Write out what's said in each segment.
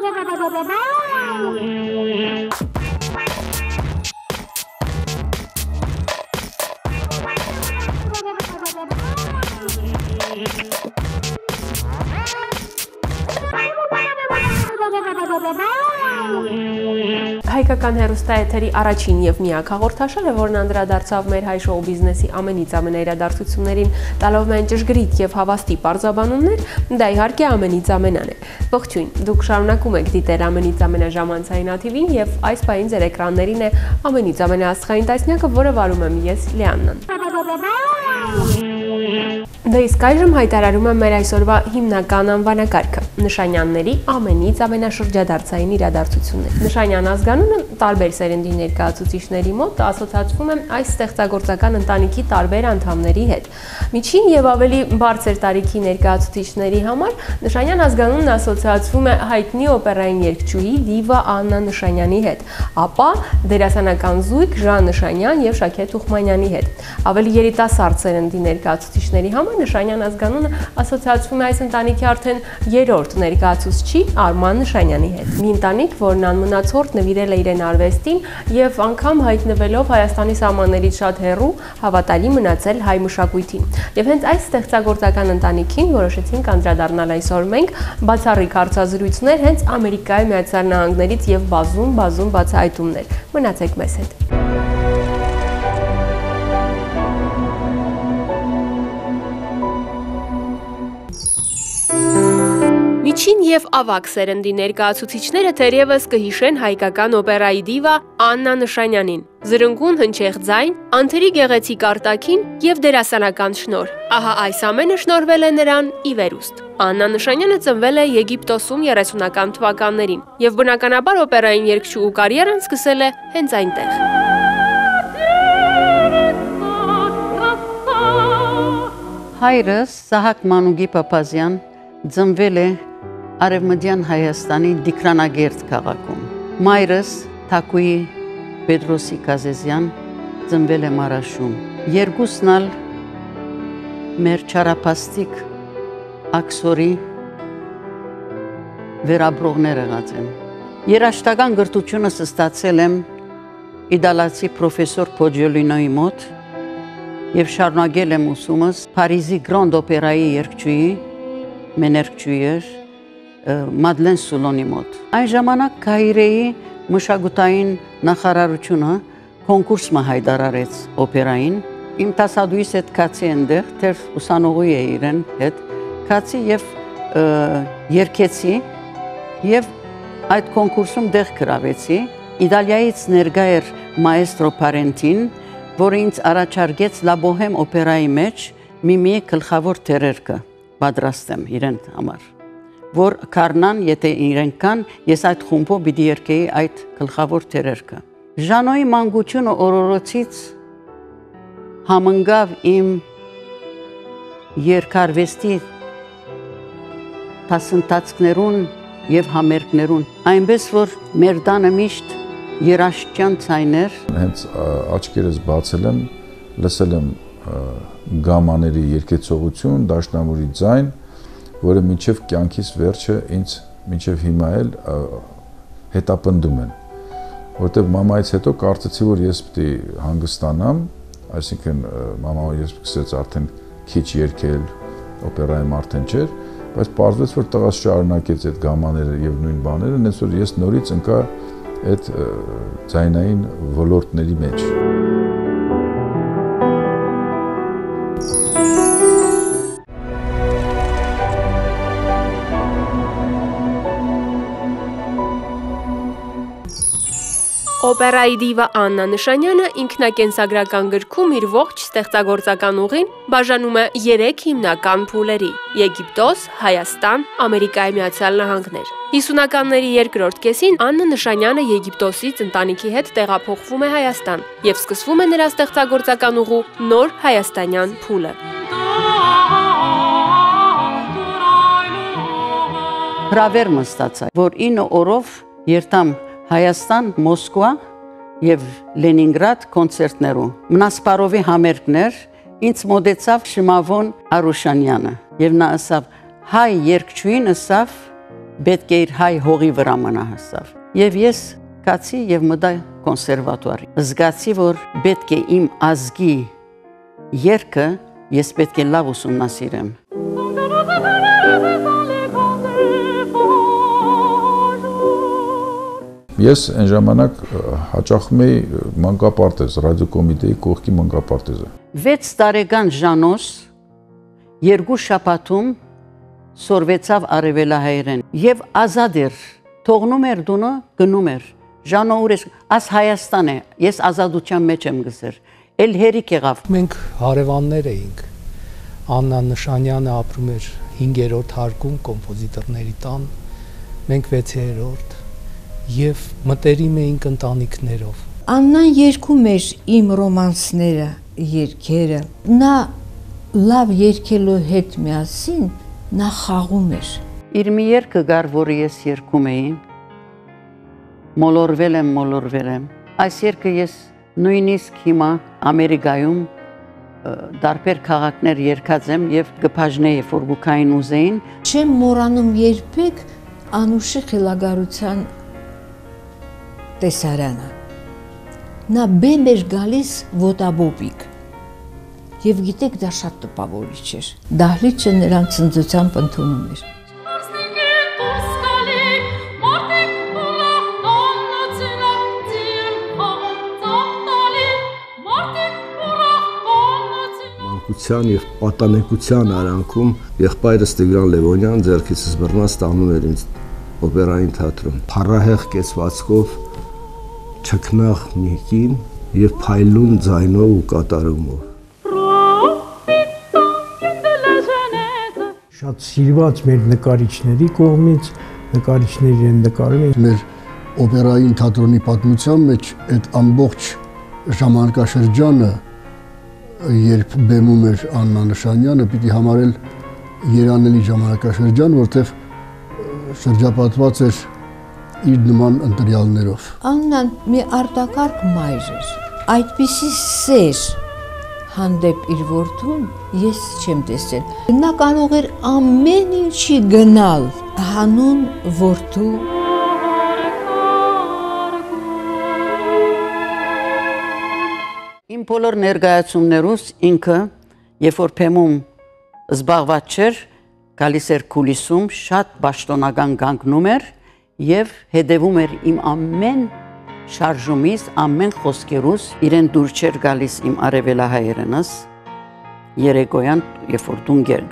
Bye. Հայկական հերոստաեթերի առաջին եւ միակ հաղորդաշարը, որն անդրադարձավ մեր հայ շոու բիզնեսի ամենից ամենաիրադարձություններին, տալով մեն ճշգրիտ եւ հավաստի բարձաբանումներ, դա իհարկե ամենից ամենան է։ Ողջույն, դուք շարունակում եք դիտել ամենից ամենաժամանցային աթիվին եւ այս պահին ձեր էկրաններին է ամենից ամենաասխային տասնյակը, որը վարում եմ ես Լիաննան։ Դա իսկ այժմ հայտարարում եմ մեր այսօրվա հիմնական անվանակարգը՝ նշանյանների ամենից ամենաշրջադարձային իրադարձություններ։ Նշանյան ազգանունը տարբեր սերնդի ներկայացուցիչների մոտ ասոցացվում է այս ստեղծագործական ընտանիքի տարբեր անդամների հետ։ Միջին եւ ավելի բարձր տարիքի ներկայացուցիչների համար Նշանյան ազգանունն ասոցացվում է հայտնի օպերային երգչուհի Դիվա Աննա Նշանյանի հետ, ապա դերասանական զույգ Ժան Նշանյան եւ Շաքե Թուխմանյանի հետ։ Ավելի երիտասարդ սերնդի ներկայացուցիչների համար Նշանյան ազգանունը ասոցիացվում է այս ընտանիքի արդեն երրորդ ներկայացուցչի Արման Նշանյանի հետ։ Մի ընտանիք, որն անմնացորդ նվիրել է իրեն արվեստին եւ անգամ հայտնվելով Հայաստանի սահմաններից շատ հեռու հավատալի մնացել հայ մշակույթին։ Եվ հենց այս ստեղծագործական ընտանիքին որոշեցինք անդրադառնալ այսօր մենք բացառիկ հարցազրույցներ հենց Ամերիկայի Միացյալ Նահանգներից եւ բազում բազում բացահայտումներ։ Մնացեք մեզ հետ։ Միջին եւ ավակ սերնդի ներկայացուցիչները թերևս կհիշեն հայկական օպերայի դիվա Աննա Նշանյանին։ Զրնգուն հնչեղ ձայն, անթերի գեղեցիկ արտաքին եւ դերասանական շնոր։ Ահա այս ամենը շնորվել է նրան ի վերուստ։ Աննա Նշանյանը ծնվել է Եգիպտոսում 30-ական թվականներին եւ բնականաբար օպերային երգչուհու կարիերան սկսել է հենց այնտեղ։ Հայրս Սահակ Մանուգի Պապազյան ծնվել է Արևմտյան Հայաստանի Դիկրանագերտ քաղաքում։ Մայրս Թակուի Պետրոսի Կազեզյան ծնվել է Մարաշում։ Երկուսն ալ մեր չարապաստիկ աքսորի վերաբրողներ եղած են։ Երաշտական գրթությունը ստացել եմ իդալացի պրոֆեսոր Փոջոլինոյի մոտ եւ շարունակել եմ ուսումս Փարիզի Grand Օպերայի երգչուհի մեներգչուհի էր Մադլեն Սուլոնի մոտ։ Այն ժամանակ Կայրեի մշակութային նախարարությունը կոնկուրս մը հայտարարեց օպերային։ Իմ տասադուիս հետ կացի այնտեղ, թեր ուսանողի է իրեն հետ, կացի եւ երկեցի եւ այդ կոնկուրսում դեղ գրավեցի։ Իտալիայից ներկա էր մայստրո Պարենտին, որը ինձ առաջարկեց Լա Բոհեմ օպերայի մեջ մի-մի գլխավոր թերերկը պատրաստեմ իրեն համար որ կառնան, եթե իրենք կան, ես այդ խումբով պիտի երկեի այդ գլխավոր թերերկը։ Ժանոյի մանկությունը օրորոցից համընկավ իմ երկարվեստի տասնտածքներուն եւ համերգներուն այնպես որ մեր տանը միշտ երաշտյան ցայներ հենց աչքերս բացել եմ լսել եմ գամաների երկեցողություն դաշնամուրի ձայն որը մինչև կյանքիս վերջը ինձ մինչև հիմա էլ հետապնդում են որտեվ մամայից հետո կարծեցի որ ես է հանգստանամ այսինքն մաման ես սկսեց արդեն քիչ երգել օպերայում արդեն չէր բայց պարզվեց որ տղաս շարունակեց այդ գամաները եւ նույն բաները այնպես որ ես նորից ընկա այդ ձայնային ոլորտների մեջ Օպերայի դիվա Աննա Նշանյանը ինքնակենսագրական գրքում իր ողջ ստեղծագործական ուղին բաժանում է 3 հիմնական փուլերի՝ Եգիպտոս, Հայաստան, Ամերիկայի Միացյալ Նահանգներ։ 50-ականների երկրորդ կեսին Աննա Նշանյանը Եգիպտոսից ընտանիքի հետ տեղափոխվում է Հայաստան եւ սկսվում է նրա ստեղծագործական ուղու նոր հայաստանյան փուլը։ Հրավերմը ստացա, որ 9 օրով երթամ Հայաստան, Մոսկվա եւ Լենինգրադ կոնցերտներում։ Մնասպարովի համերգներ ինձ մոդեցավ Շմավոն Արուշանյանը եւ նա ասավ հայ երկչույն ասավ պետք է իր հայ հողի վրա մնա հասավ։ Եվ ես կացի եւ մտա կոնսերվատուար։ Զգացի, որ պետք է իմ ազգի երկը ես պետք է լավ ուսումնասիրեմ։ Ես այն ժամանակ հաճախում էի մանկապարտեզ, ռադիոկոմիտեի կողքի մանկապարտեզը։ 6 տարեկան Ժանոս երկու շաբաթում սորվեցավ արևելահայերեն եւ ազատ էր թողնում էր դունը գնում էր Ժանո ուրես աս Հայաստան է ես ազատության մեջ եմ գսեր էլ հերիք եղավ մենք հարևաններ էինք Աննա Նշանյանը ապրում էր 5-րդ հարկում կոմպոզիտորների տան մենք 6-րդ եւ մտերիմ էինք ընտանիքներով։ Աննան երգում էր իմ ռոմանսները, երգերը։ Նա լավ երգելու հետ միասին նա խաղում էր։ Իր մի երգը գար, որը ես երգում էի։ Մոլորվել եմ, մոլորվել եմ։ Այս երգը ես նույնիսկ հիմա Ամերիկայում դարբեր քաղաքներ երկած եմ եւ գփաժնեի ֆորգուկային ուզեին չեմ մոռանում երբեք անուշի խելագարության տեսարանը։ Նա բեմ էր գալիս ոտաբոբիկ։ Եվ գիտեք, դա շատ տպավորիչ էր։ Դահլիճը նրան ցնծությամբ ընդունում էր։ մանկության եւ պատանեկության արանքում եղբայրս Տիգրան Լևոնյան ձեռքից զբռնած տանում էր ինձ օպերային թատրոն։ Փառահեղ կեցվածքով չքնաղ մի կին եւ փայլուն ձայնով ու կատարումով։ Շատ սիրված մեր նկարիչների կողմից նկարիչների են նկարում մեր օպերային թատրոնի պատմության մեջ այդ ամբողջ ժամանակաշրջանը երբ բեմում էր Աննա Նշանյանը, պիտի համարել երանելի ժամանակաշրջան, որտեղ շրջապատված էր իր նման ընտրյալներով։ Աննան մի արտակարգ մայր էր։ Այդպիսի սեր հանդեպ իր որդուն ես չեմ տեսել։ Նա կարող էր ամեն ինչի գնալ հանուն որդու Իմ բոլոր ներկայացումներուս ինքը, երբ որ փեմում զբաղված չէր, գալիս էր կուլիսում, շատ պաշտոնական կանգնում էր եւ հետևում էր իմ ամեն շարժումից, ամեն խոսքերուս, իրեն դուր չէր գալիս իմ արևելահայերենս, երեկոյան, երբ որ դունգեր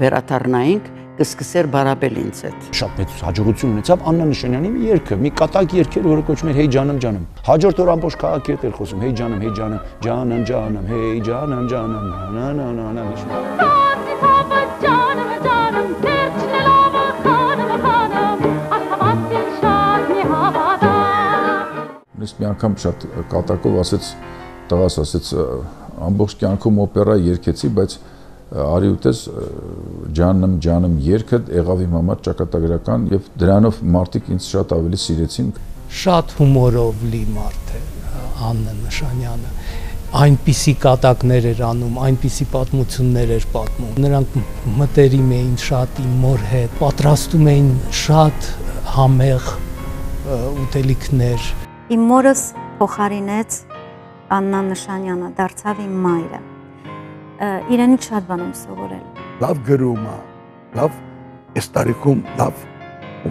վերաթարնայինք, կսկսեր բարաբել ինձ հետ։ Շատ մեծ հաջողություն ունեցավ Աննա Նշանյանի երգը, մի կատակ երգեր, որը կոչվում էր Հեյ ջանամ ջանամ։ Հաջորդ օր ամբողջ քաղաքի հետ էր խոսում Հեյ ջանամ, Հեյ ջանամ, ջանամ ջանամ, Հեյ ջանամ ջանամ, նա Նույնիսկ մի անգամ շատ կատակով ասեց տղաս ասեց ամբողջ կյանքում օպերա երգեցի, բայց արի ուտես ջանım ջանım երգը եղավ իմ համար ճակատագրական եւ դրանով մարդիկ ինձ շատ ավելի սիրեցին։ Շատ հումորով լի մարդ է Աննա Նշանյանը այնպիսի կատակներ էր անում, այնպիսի պատմություններ էր պատմում։ Նրանք մտերիմ էին շատ իմ մոր հետ, պատրաստում էին շատ համեղ ուտելիքներ, Իմ մորս փոխարինեց Աննա Նշանյանը, դարձավ իմ մայրը։ Իրենից շատ բան եմ սովորել։ Լավ գրում է, լավ այս տարիքում լավ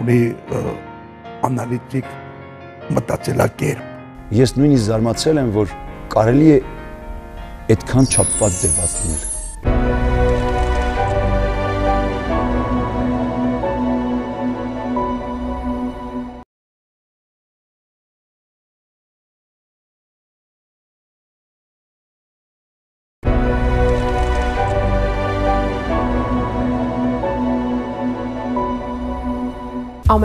ունի անալիտիկ մտածելակերպ։ Ես նույնիսկ զարմացել եմ, որ կարելի է այդքան չափված ձևած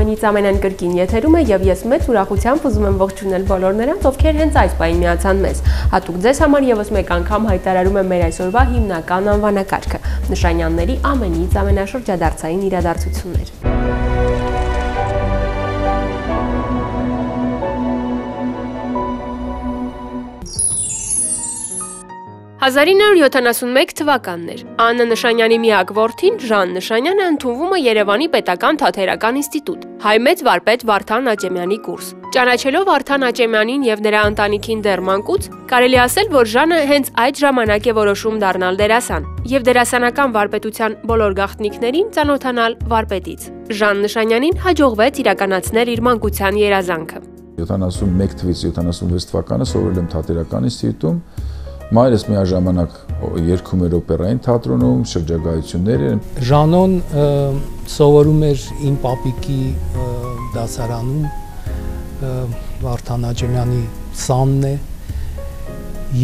լինել։ Ամենից ամենան կրկին եթերում է եւ ես մեծ ուրախությամբ ուզում եմ ողջունել բոլոր նրանց, ովքեր հենց այս պահին միացան մեզ։ Հատուկ ձեզ համար եւս մեկ անգամ հայտարարում եմ մեր այսօրվա հիմնական անվանակարգը՝ Նշանյանների ամենից ամենաշրջադարձային իրադարձություններ։ 1971 թվականն էր։ Աննա Նշանյանի միակ որդին Ժան Նշանյանը ընդունվում է Երևանի Պետական Թատերական ինստիտուտ։ Հայ մեծ վարպետ Վարդան Աճեմյանի կուրս։ Ճանաչելով Վարդան Աճեմյանին եւ նրա ընտանիքին դեռ մանկուց, կարելի ասել, որ Ժանը հենց այդ ժամանակ է որոշում դառնալ դերասան եւ դերասանական վարպետության բոլոր գաղտնիքներին ծանոթանալ վարպետից։ Ժան Նշանյանին հաջողվեց իրականացնել իր մանկության երազանքը։ 71 թվականից 76 թվականը սովորել եմ Թատերական ինստիտուտում Մայրս միաժամանակ երգում էր օպերային թատրոնում, շրջագայություններ էր։ Ժանոն սովորում էր իմ պապիկի դասարանում Վարդան Աջեմյանի սանն է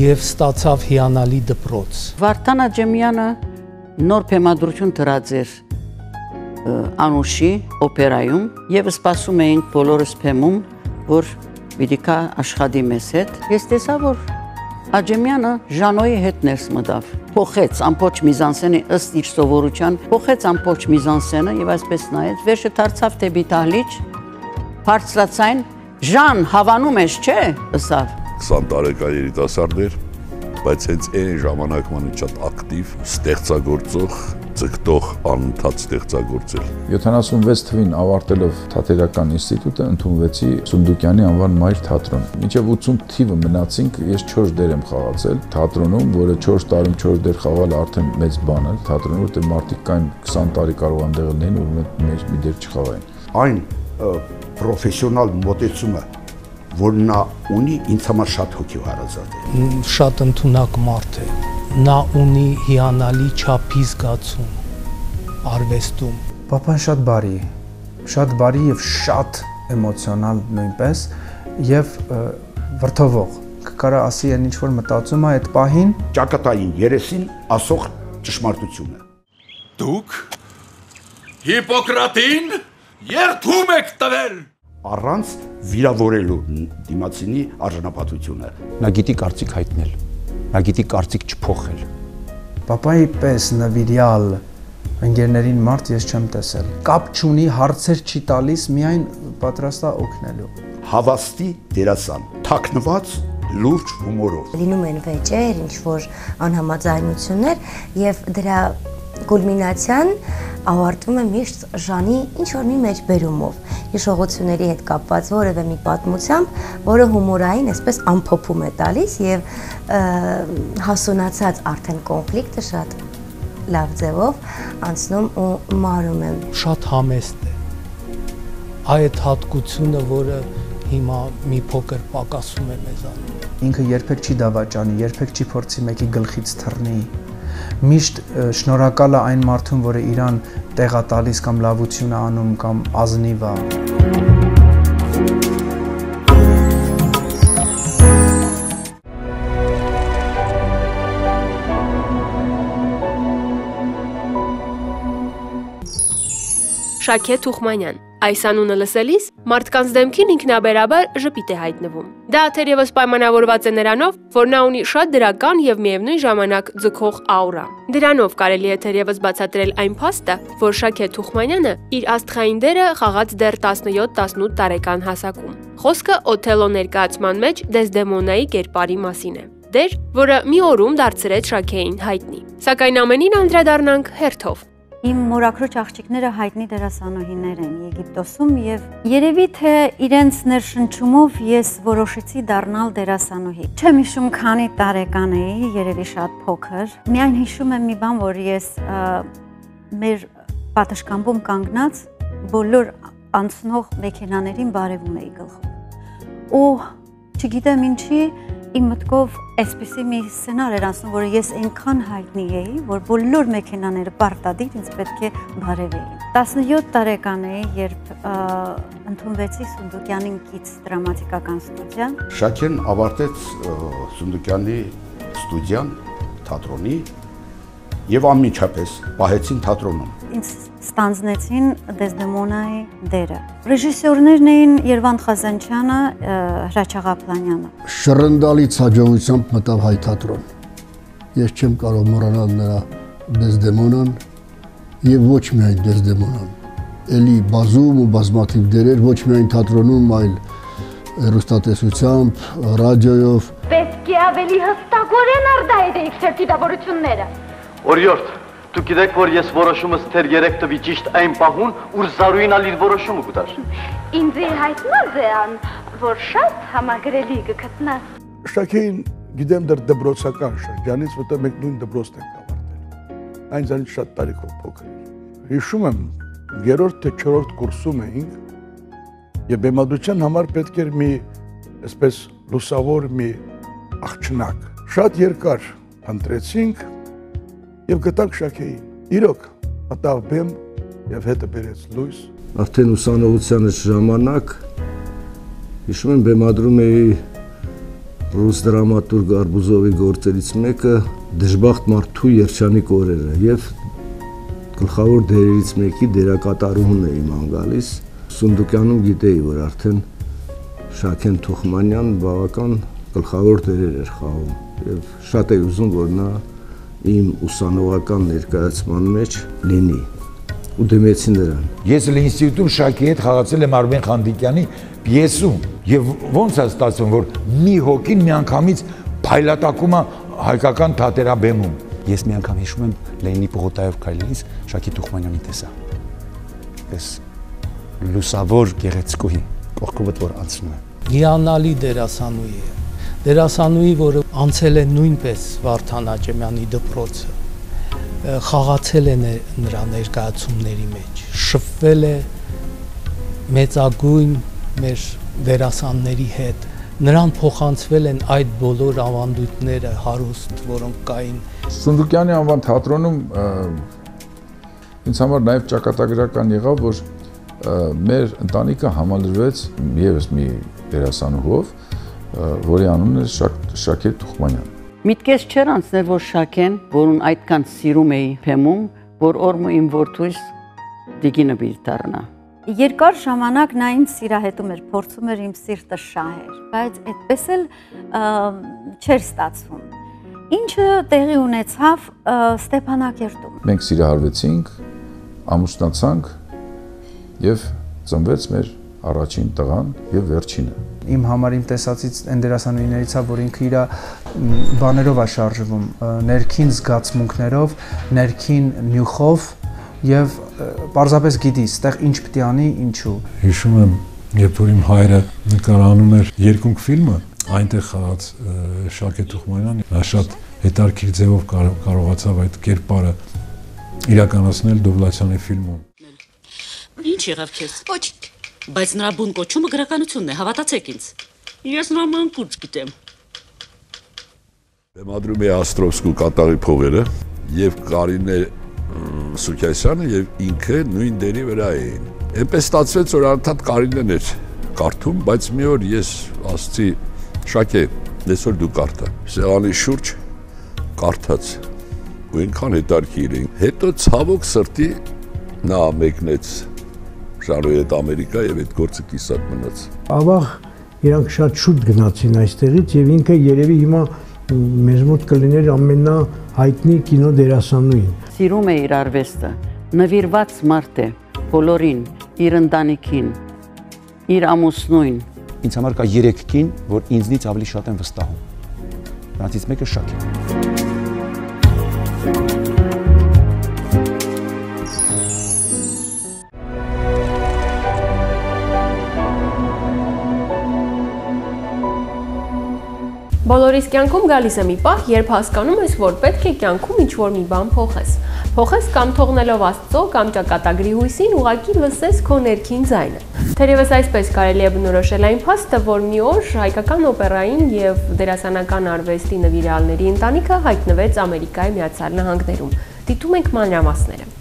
եւ ստացավ հիանալի դպրոց։ Վարդան Աջեմյանը նոր փեմադրություն դրած էր Անուշի օպերայում եւ սպասում էինք բոլորս փեմում, որ պիտի կա աշխատի մեզ հետ։ Ես տեսա, որ Աջեմյանը Ժանոյի հետ ներս մտավ։ Փոխեց ամբողջ միզանսենի ըստ իր սովորության, փոխեց ամբողջ միզանսենը եւ այսպես նայեց, վերջը դարձավ դեպի դահլիճ, բարձրացայն Ժան հավանում ես, չէ՞, ըսավ։ 20 տարեկան երիտասարդ էր, բայց հենց այն ժամանակման շատ ակտիվ, ստեղծագործող ձգտող անընդհատ ստեղծագործել։ 76 թվին ավարտելով Թատերական ինստիտուտը ընդունվեցի Սունդուկյանի անվան մայր թատրոն։ Մինչև 80 թիվը մնացինք, ես 4 դեր եմ խաղացել թատրոնում, որը 4 տարում 4 դեր խաղալը արդեն մեծ բան է թատրոնում, որտեղ մարդիկ կային 20 տարի կարող են դեղել լինեն, որ մեջ մի դեր չխաղային։ Այն պրոֆեսիոնալ մոտեցումը որ նա ունի ինձ համար շատ հոգի հարազատ է։ Շատ ընդունակ մարդ է նա ունի հիանալի չափի զգացում արվեստում։ Պապան շատ բարի շատ բարի եւ շատ էմոցիոնալ նույնպես եւ վրթովող։ Կարա ասի այն ինչ որ մտածում է այդ պահին ճակատային երեսին ասող ճշմարտությունը։ Դուք Հիպոկրատին երթում եք տվել առանց վիրավորելու դիմացինի արժանապատվությունը։ Նա գիտի կարծիք հայտնել նա գիտի կարծիք չփոխել։ Պապայի պես նվիրյալ ընկերներին մարդ ես չեմ տեսել։ Կապ չունի, հարցեր չի տալիս, միայն պատրաստ է օգնելու։ Հավաստի դերասան, թաքնված լուրջ հումորով։ Լինում են վեճեր, ինչ որ անհամաձայնություններ եւ դրա կուլմինացիան ավարտվում է միշտ Ժանի ինչ որ մի մեջբերումով, հիշողությունների հետ կապված որևէ մի պատմությամբ, որը հումորային այսպես ամփոփում է տալիս եւ հասունացած արդեն կոնֆլիկտը շատ լավ ձևով անցնում ու մարում եմ։ Շատ համեստ է։ Այդ հատկությունը, որը հիմա մի փոքր պակասում է մեզանում։ Ինքը երբեք չի դավաճանի, երբեք չի փորձի մեկի գլխից թռնի միշտ շնորհակալ է այն մարդուն, որը իրան տեղա տալիս կամ լավություն է անում կամ ազնիվ է։ Շաքե Թուխմանյան Այս անունը լսելիս մարդկանց դեմքին ինքնաբերաբար ժպիտ է հայտնվում։ Դա թերևս պայմանավորված է նրանով, որ նա ունի շատ դրական եւ միևնույն ժամանակ ձգող աուրա։ Դրանով կարելի է թերևս բացատրել այն փաստը, որ Շաքե Թուխմանյանը իր աստղային դերը խաղաց դեռ 17-18 տարեկան հասակում։ Խոսքը Օթելո ներկայացման մեջ Դեսդեմոնայի կերպարի մասին է դեր, որը մի օրում դարձրեց Շաքեին հայտնի։ Սակայն ամենին անդրադառնանք հերթով։ Իմ մորակրոջ աղջիկները հայտնի դերասանուհիներ են Եգիպտոսում եւ երևի թե իրենց ներշնչումով ես որոշեցի դառնալ դերասանուհի։ Չեմ հիշում քանի տարեկան էի, երևի շատ փոքր։ Միայն հիշում եմ մի բան, որ ես մեր պատշգամբում կանգնած բոլոր անցնող մեքենաներին բարևում էի գլխով։ Ու չգիտեմ ինչի, իմ մտքով այսպեսի մի սցենար էր ասում, որ ես այնքան հայտնի էի, որ բոլոր մեքենաները պարտադիր ինձ պետք է բարևեին։ 17 տարեկան էի, երբ ընդունվեցի Սունդուկյանին կից դրամատիկական ստուդիա։ Շաքեն ավարտեց Սունդուկյանի ստուդիան թատրոնի եւ անմիջապես պահեցին թատրոնում։ Ինձ ստանձնեցին Դեսդեմոնայի դերը։ Ռեժիսորներն էին Երվանդ Խազանչյանը, Հրաչ Աղափլանյանը։ Շռնդալից հաջողությամբ մտավ հայ թատրոն։ Ես չեմ կարող մոռանալ նրա Դեսդեմոնան եւ ոչ միայն Դեսդեմոնան։ Էլի բազում ու բազմաթիվ դերեր ոչ միայն թատրոնում, այլ հեռուստատեսությամբ, ռադիոյով։ Պետք է ավելի հստակորեն արտահայտեիք ձեր դիտավորությունները։ Օրիորդ, դու գիտեք, որ ես որոշումս թեր 3 տվի ճիշտ այն պահուն, ուր Զարուին ալ իր որոշումը կուտար։ Ինձ է հայտնած է ան, որ շատ համագրելի կգտնաս։ Շաքեին գիտեմ դեռ դբրոցական շրջանից, որտեղ մենք նույն դբրոցն ենք ավարտել։ Այն ձանից շատ տարիքով փոքր էր։ Հիշում եմ, երրորդ թե չորրորդ կուրսում էինք եւ բեմադրության համար պետք էր մի այսպես լուսավոր մի աղջնակ։ Շատ երկար ընտրեցինք եւ գտանք Շաքեին։ Իրոք, մտավ բեմ եւ հետը բերեց լույս։ Արդեն ուսանողության ժամանակ հիշում եմ բեմադրում էի ռուս դրամատուրգ Արբուզովի գործերից մեկը դժբախտ մարդու երջանիկ օրերը եւ գլխավոր դերերից մեկի դերակատարուհուն էի ման գալիս Սունդուկյանում գիտեի որ արդեն Շաքեն Թուխմանյան բավական գլխավոր դերեր էր խաղում եւ շատ էի ուզում որ նա իմ ուսանողական ներկայացման մեջ լինի ու դիմեցի նրան։ Ես էլ ինստիտուտում Շակի հետ խաղացել եմ Արմեն Խանդիկյանի պիեսում եւ ոնց է ստացվում որ մի հոգին միանգամից փայլատակում է հայկական թատերաբեմում։ Ես մի անգամ հիշում եմ Լենինի պողոտայով քայլելիս Շակի Թուխմանյանի տեսա։ Այս լուսավոր գեղեցկուհի կողքովդ որ անցնում է։ Հիանալի դերասանուհի է դերասանուհի, որը անցել է նույնպես Վարդան Աճեմյանի դպրոցը, խաղացել է նրա ներկայացումների մեջ, շփվել է մեծագույն մեր դերասանների հետ, նրան փոխանցվել են այդ բոլոր ավանդույթները հարուստ, որոնք կային։ Սունդուկյանի անվան թատրոնում ինձ համար նաև ճակատագրական եղավ, որ մեր ընտանիքը համալրվեց եւս մի դերասանուհով, որի անունն էր Շակ, Շաքե Թուխմանյան։ Միտքես չեր անցնել, որ Շաքեն, որուն այդքան սիրում էի փեմում, որ օրմը իմ որդուս դիգինը բիլ դառնա։ Երկար ժամանակ նա ինձ սիրահետում էր, փորձում էր իմ սիրտը շահեր, բայց այդպես էլ չէր ստացվում։ Ինչը տեղի ունեցավ Ստեփանակերտում։ Մենք սիրահարվեցինք, ամուսնացանք եւ ծնվեց մեր առաջին տղան եւ վերջինը իմ համար իմ տեսածից այն դերասանուհիներից է, որ ինքը իր բաներով է շարժվում, ներքին զգացմունքներով, ներքին նյութով եւ պարզապես գիտի, ստեղ ինչ պետք է անի, ինչու։ Հիշում եմ, երբ որ իմ հայրը նկարանում էր երկունք ֆիլմը, այնտեղ խաղաց Շակե Թուխմանյանը, նա շատ հետարքիր ձևով կարողացավ այդ կերպարը իրականացնել Դովլացյանի ֆիլմում։ Ինչ եղավ քեզ։ Ոչ Բայց նրա բուն կոչումը գրականությունն է, հավատացեք ինձ։ Ես նրա մանկուց գիտեմ։ Բեմադրում է Աստրովսկու կատաղի փողերը եւ Կարինե Սուքյասյանը եւ ինքը նույն դերի վրա էին։ Էնպես ստացվեց, որ անդադ Կարինեն էր կարդում, բայց մի օր ես ասացի Շակե, այսօր դու կարդա։ Սեղանի շուրջ կարդաց ու ինքան հետարքի իրեն։ Հետո ցավոք սրտի նա մեկնեց Շարոյի հետ Ամերիկա եւ այդ գործը կիսատ մնաց։ Ավաղ իրանք շատ շուտ գնացին այստեղից եւ ինքը երևի հիմա մեզ մոտ կլիներ ամենա հայտնի կինո դերասանուհին։ Սիրում է իր արվեստը, նվիրված մարդ է բոլորին, իր ընտանիքին, իր ամուսնույն։ Ինձ համար կա 3 կին, որ ինձնից ավելի շատ են վստահում։ Նրանցից մեկը Շակ Բոլորիս կյանքում գալիս է մի պահ, երբ հասկանում ես, որ պետք է կյանքում ինչ-որ մի բան փոխես։ Փոխես կամ թողնելով Աստծո կամ ճակատագրի հույսին ուղակի լսես քո ներքին ձայնը։ Թերևս այսպես կարելի է բնորոշել այն փաստը, որ մի օր հայկական օպերային եւ դերասանական արվեստի նվիրալների ընտանիքը հայտնվեց Ամերիկայի Միացյալ Նահանգներում։ Դիտում ենք մանրամասները։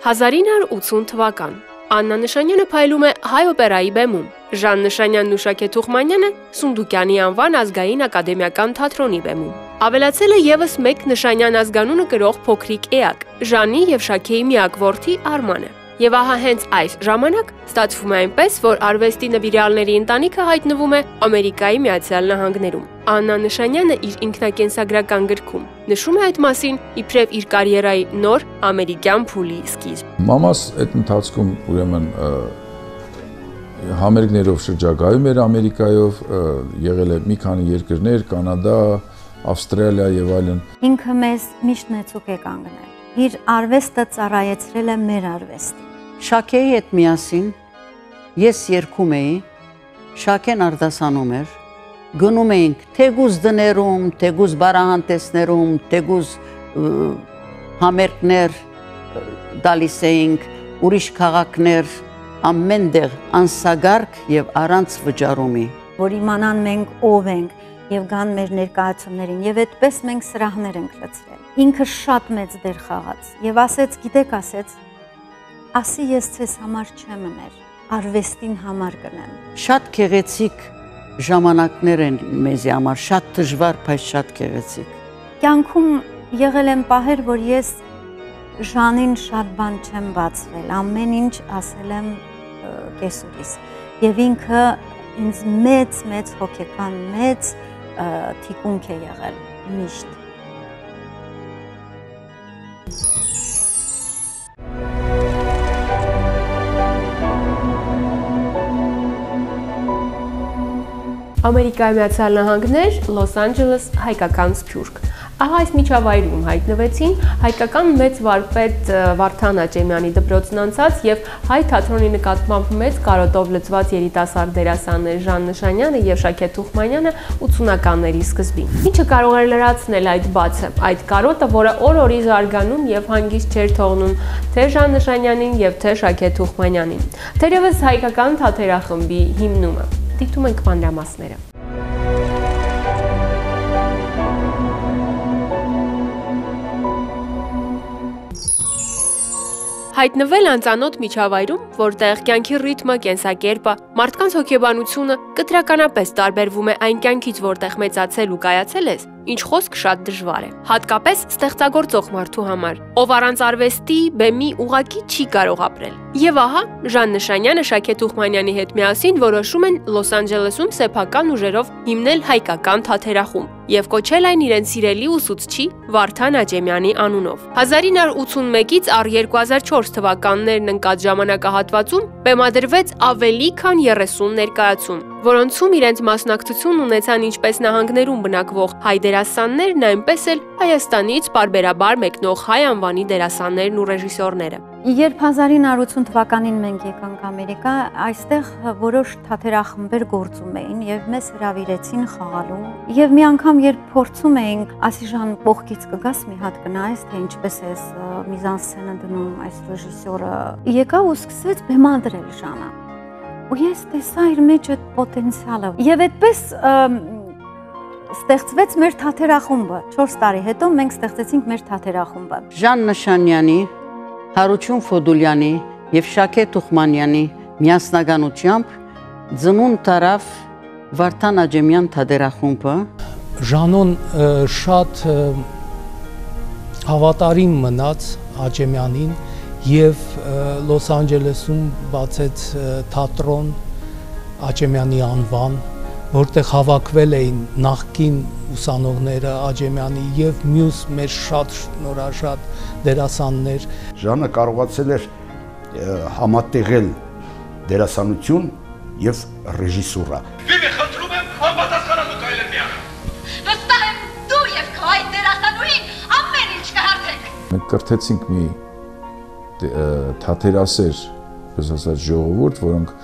1980 թվական։ Աննա Նշանյանը փայլում է հայ օպերայի բեմում։ Ժան Նշանյանն ու Շաքե Թուխմանյանը Սունդուկյանի անվան ազգային ակադեմիական թատրոնի բեմում։ Ավելացել է եւս մեկ Նշանյան ազգանունը կրող փոքրիկ էակ՝ Ժանի եւ Շաքեի միակ որդի Արմանը։ Եվ ահա հենց այս ժամանակ ստացվում է այնպես, որ արվեստի նվիրալների ընտանիքը հայտնվում է Ամերիկայի Միացյալ Նահանգներում։ Աննա Նշանյանը իր ինքնակենսագրական գրքում նշում է այդ մասին իբրև իր կարիերայի նոր ամերիկյան փուլի սկիզբ։ Մամաս այդ ընթացքում ուրեմն համերգներով շրջագայում էր Ամերիկայով, եղել է մի քանի երկրներ, Կանադա, Ավստրալիա եւ այլն։ Ինքը մեզ միշտ նեցուկ է կանգնել։ Իր արվեստը ծառայեցրել է մեր արվեստին։ Շաքեի հետ միասին ես երգում էի, Շաքեն արդասանում էր, գնում էինք թեգուզ դներում, թեգուզ բարահանտեսներում, թեգուզ համերգներ դալիս էինք, ուրիշ քաղաքներ, ամենտեղ անսագարկ եւ առանց վճարումի որ իմանան մենք ով ենք եւ գան մեր ներկայացումներին եւ այդպես մենք սրահներ ենք լցրել ինքը շատ մեծ դեր խաղաց եւ ասեց գիտեք ասեց ասի ես ցես համար չեմ ներ արվեստին համար կնեմ շատ քեղեցիկ ժամանակներ են մեզի համար շատ դժվար բայց շատ քեղեցիկ կյանքում եղել են պահեր որ ես Ժանին շատ բան չեմ բացվել, ամեն ինչ ասել եմ կեսուրիս։ Եվ ինքը ինձ մեծ մեծ հոգեկան մեծ թիկունք է եղել միշտ։ Ամերիկայի Միացյալ Նահանգներ, Լոս Անջելես, հայկական Սփյուռք։ Ահա այս միջավայրում հայտնվեցին հայկական մեծ վարպետ Վարդան Աճեմյանի դպրոցն անցած եւ հայ թատրոնի նկատմամբ մեծ կարոտով լծված երիտասարդ դերասաններ Ժան Նշանյանը եւ Շաքե Թուխմանյանը 80-ականների սկզբին։ Ինչը կարող էր լրացնել այդ բացը, այդ կարոտը, որը օր-օրի զարգանում եւ հանգիստ չէր թողնում թե Ժան Նշանյանին եւ թե Շաքե Թուխմանյանին։ Թերևս հայկական թատերախմբի հիմնումը։ Դիտում ենք մանրամասները։ Հայտնվել անծանոթ միջավայրում, որտեղ կյանքի ռիթմը, կենսակերպը, մարդկանց հոգեբանությունը կտրականապես տարբերվում է այն կյանքից, որտեղ մեծացել ու կայացել ես, ինչ խոսք շատ դժվար է։ Հատկապես ստեղծագործող մարդու համար, ով առանց արվեստի, բեմի ուղակի չի կարող ապրել։ Եվ ահա Ժան Նշանյանը Շաքե Թուխմանյանի հետ միասին որոշում են Լոս Անջելեսում սեփական ուժերով հիմնել հայկական թատերախումբ եւ կոչել այն իրեն սիրելի ուսուցչի Վարդան Աճեմյանի անունով։ 1981-ից առ 2004 թվականներն ընկած ժամանակահատվածում բեմադրվեց ավելի քան 30 ներկայացում, որոնցում իրենց մասնակցություն ունեցան ինչպես նահանգներում բնակվող հայ դերասաններն, այնպես էլ Հայաստանից բարբերաբար մեկնող հայ անվանի դերասաններն ու ռեժիսորները։ Երբ 1980 թվականին մենք եկանք Ամերիկա, այստեղ որոշ թատերախմբեր գործում էին եւ մեզ հրավիրեցին խաղալու։ Եվ մի անգամ երբ փորձում էինք, ասի Ժան փողքից կգաս մի հատ կնայես, թե ինչպես է միզանսցենը դնում այս ռեժիսորը, եկա ու սկսեց բեմադրել Ժանը։ Ու ես տեսա իր մեջ այդ պոտենցիալը։ Եվ այդպես ստեղծվեց մեր թաթերախումբը։ 4 տարի հետո մենք ստեղծեցինք մեր թաթերախումբը։ Ժան Նշանյանի, Հարություն Ֆոդուլյանի եւ Շաքե Թուխմանյանի միասնականությամբ ծնուն տարավ Վարդան Աջեմյան թատերախումբը։ Ժանոն շատ հավատարիմ մնաց Աջեմյանին եւ Լոս Անջելեսում բացեց թատրոն Աջեմյանի անվան որտեղ հավաքվել էին նախկին ուսանողները Աջեմյանի եւ մյուս մեր շատ նորաշատ դերասաններ։ Ժանը կարողացել էր համատեղել դերասանություն եւ ռեժիսուրա։ Վիվի խնդրում եմ անպատասխանատու կայլեր միան։ Վստահ եմ դու եւ քո այդ դերասանուհին ամեն ինչ կհարթեք։ Մենք կրթեցինք մի թատերասեր, պես ասած ժողովուրդ, որոնք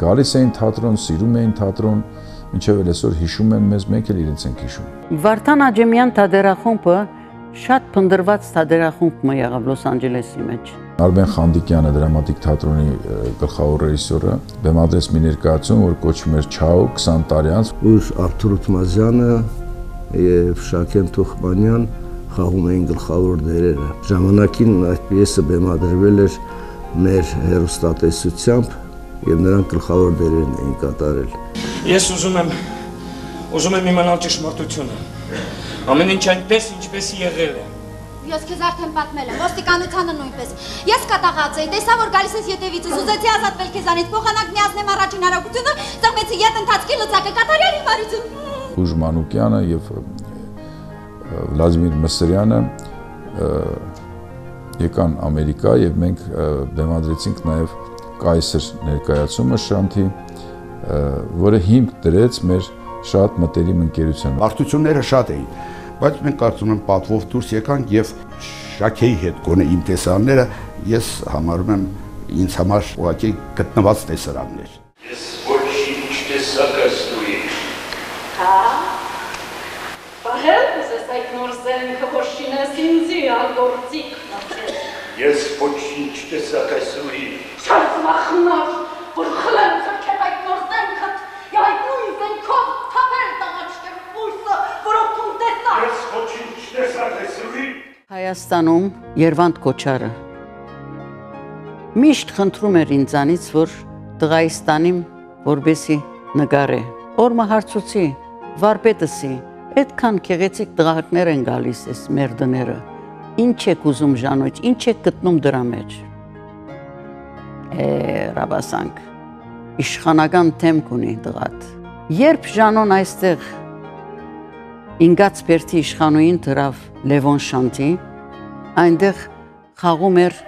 գալիս էին թատրոն, սիրում էին թատրոն, ինչև էլ այսօր հիշում են մեզ, մենք էլ իրենց ենք հիշում։ Վարդան Աջեմյան թատերախումբը շատ փնդրված թատերախումբ մը եղավ Լոս Անջելեսի մեջ։ Արբեն Խանդիկյանը դրամատիկ թատրոնի գլխավոր ռեժիսորը բեմադրեց մի ներկայացում, որ կոչվում էր Չաո 20 տարյանց, ուր Արթուր Ութմազյանը եւ Շաքեն Թուխմանյան խաղում էին գլխավոր դերերը։ Ժամանակին այդ պիեսը բեմադրվել էր մեր հերոստատեսությամբ եւ նրանք գլխավոր դերերն էին կատարել։ Ես ուզում եմ ուզում եմ իմանալ ճշմարտությունը։ Ամեն ինչ այնպես, ինչպես եղել է։ Ես քեզ արդեն պատմել եմ, ոստիկանությանը նույնպես։ Ես կատաղած էի, տեսա որ գալիս ես յետևից, ուզեցի ազատվել քեզանից, փոխանակ միացնեմ առաջին հարաբերությունը, ծաղմեցի յետ ընթացքի լծակը կատարյալ հիմարություն։ Ուժ Մանուկյանը եւ Վլադիմիր Մսրյանը եկան Ամերիկա եւ մենք բեմադրեցինք նաեւ կայսր ներկայացումը Շանթի, որը հիմք դրեց մեր շատ մտերիմ ընկերության։ Բարդությունները շատ էին, բայց մենք կարծում եմ պատվով դուրս եկանք եւ Շաքեի հետ գոնե իմ տեսարանները ես համարում եմ ինձ համար ուղղակի գտնված տեսարաններ։ Ես ոչինչ տեսակացնուի։ Հա։ Բահել ուզես այդ նոր զենքը, որ շինես ինձի ագործիկ նոքել։ Ես ոչինչ տեսակացնուի։ Չարց մախնար, որ խլեմ ձգել այդ նոր զենքը, եւ այդ նույն զենքով թափել տղաչկեր բուրսը, որով դու տեսա։ Ես ոչինչ տեսակացնուի։ Հայաստանում Երվանդ Կոչարը միշտ խնդրում էր ինձանից, որ տղայիս տանիմ, որբեսի նկարե։ Օրմը հարցուցի, վարպետսի, այդքան քեղեցիկ տղակներ են գալիս էս մեր դները։ Ինչ եք ուզում ժանոյց, ինչ եք գտնում դրա մեջ։ Է, ռաբասանք։ Իշխանական թեմք ունի տղատ։ Երբ Ժանոն այստեղ Ինգաց Բերթի իշխանուին դրավ Լևոն Շանտի, այնտեղ խաղում էր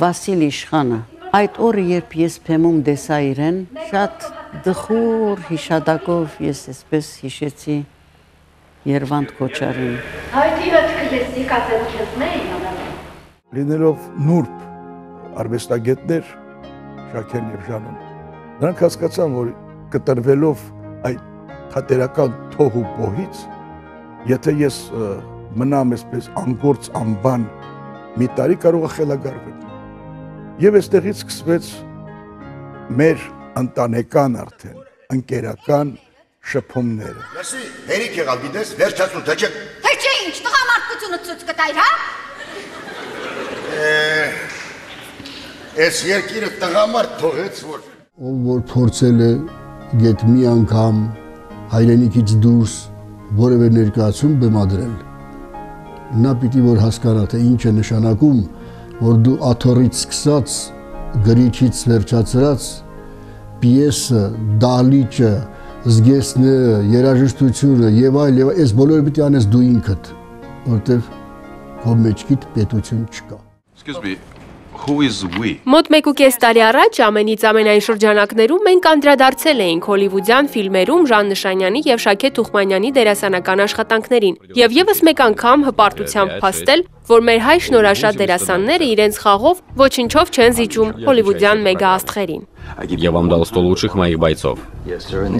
Վասիլ իշխանը։ Այդ օրը երբ ես փեմում դեսա իրեն, շատ դխուր հիշադակով ես այսպես հիշեցի Երվանդ Կոչարին։ Հայտի հետ կլեսի կատեմ քեզ մեի Լինելով նուրբ արվեստագետներ Շաքեն եւ Ժանոն, նրանք հասկացան, որ կտրվելով այդ թատերական թողու բոհից Եթե ես մնամ այսպես անգործ անբան մի տարի կարող է խելագարվել։ Եվ այստեղից սկսվեց մեր ընտանեկան արդեն ընկերական շփումները։ Լսի, հերիք եղավ գիտես, վերջացու թե չէ։ Թե չէ ինչ, տղամարդկությունը ցույց կտայր, հա։ Այս երկիրը տղամարդ թողեց, որ ով որ փորձել է գետ մի անգամ հայրենիքից դուրս որևէ ներկայացում բեմադրել։ Նա պիտի որ հասկանա թե ինչ է նշանակում, որ դու աթորից սկսած գրիչից վերջացրած պիեսը, դալիճը, զգեստները, երաժշտությունը եւ այլ եւ այս բոլորը պիտի անես դու ինքդ, որտեվ քո մեջքիդ պետություն չկա։ me, who is we? Մոտ 1.5 տարի առաջ ամենից ամենայն շրջանակներում մենք անդրադարձել էինք հոլիվուդյան ֆիլմերում Ժան Նշանյանի եւ Շաքե Թուխմանյանի դերասանական աշխատանքներին եւ եւս մեկ անգամ հպարտությամբ փաստել, որ մեր հայ շնորհաշատ դերասանները իրենց խաղով ոչինչով չեն զիջում հոլիվուդյան մեգա աստղերին։ Я вам дал 100 лучших моих бойцов.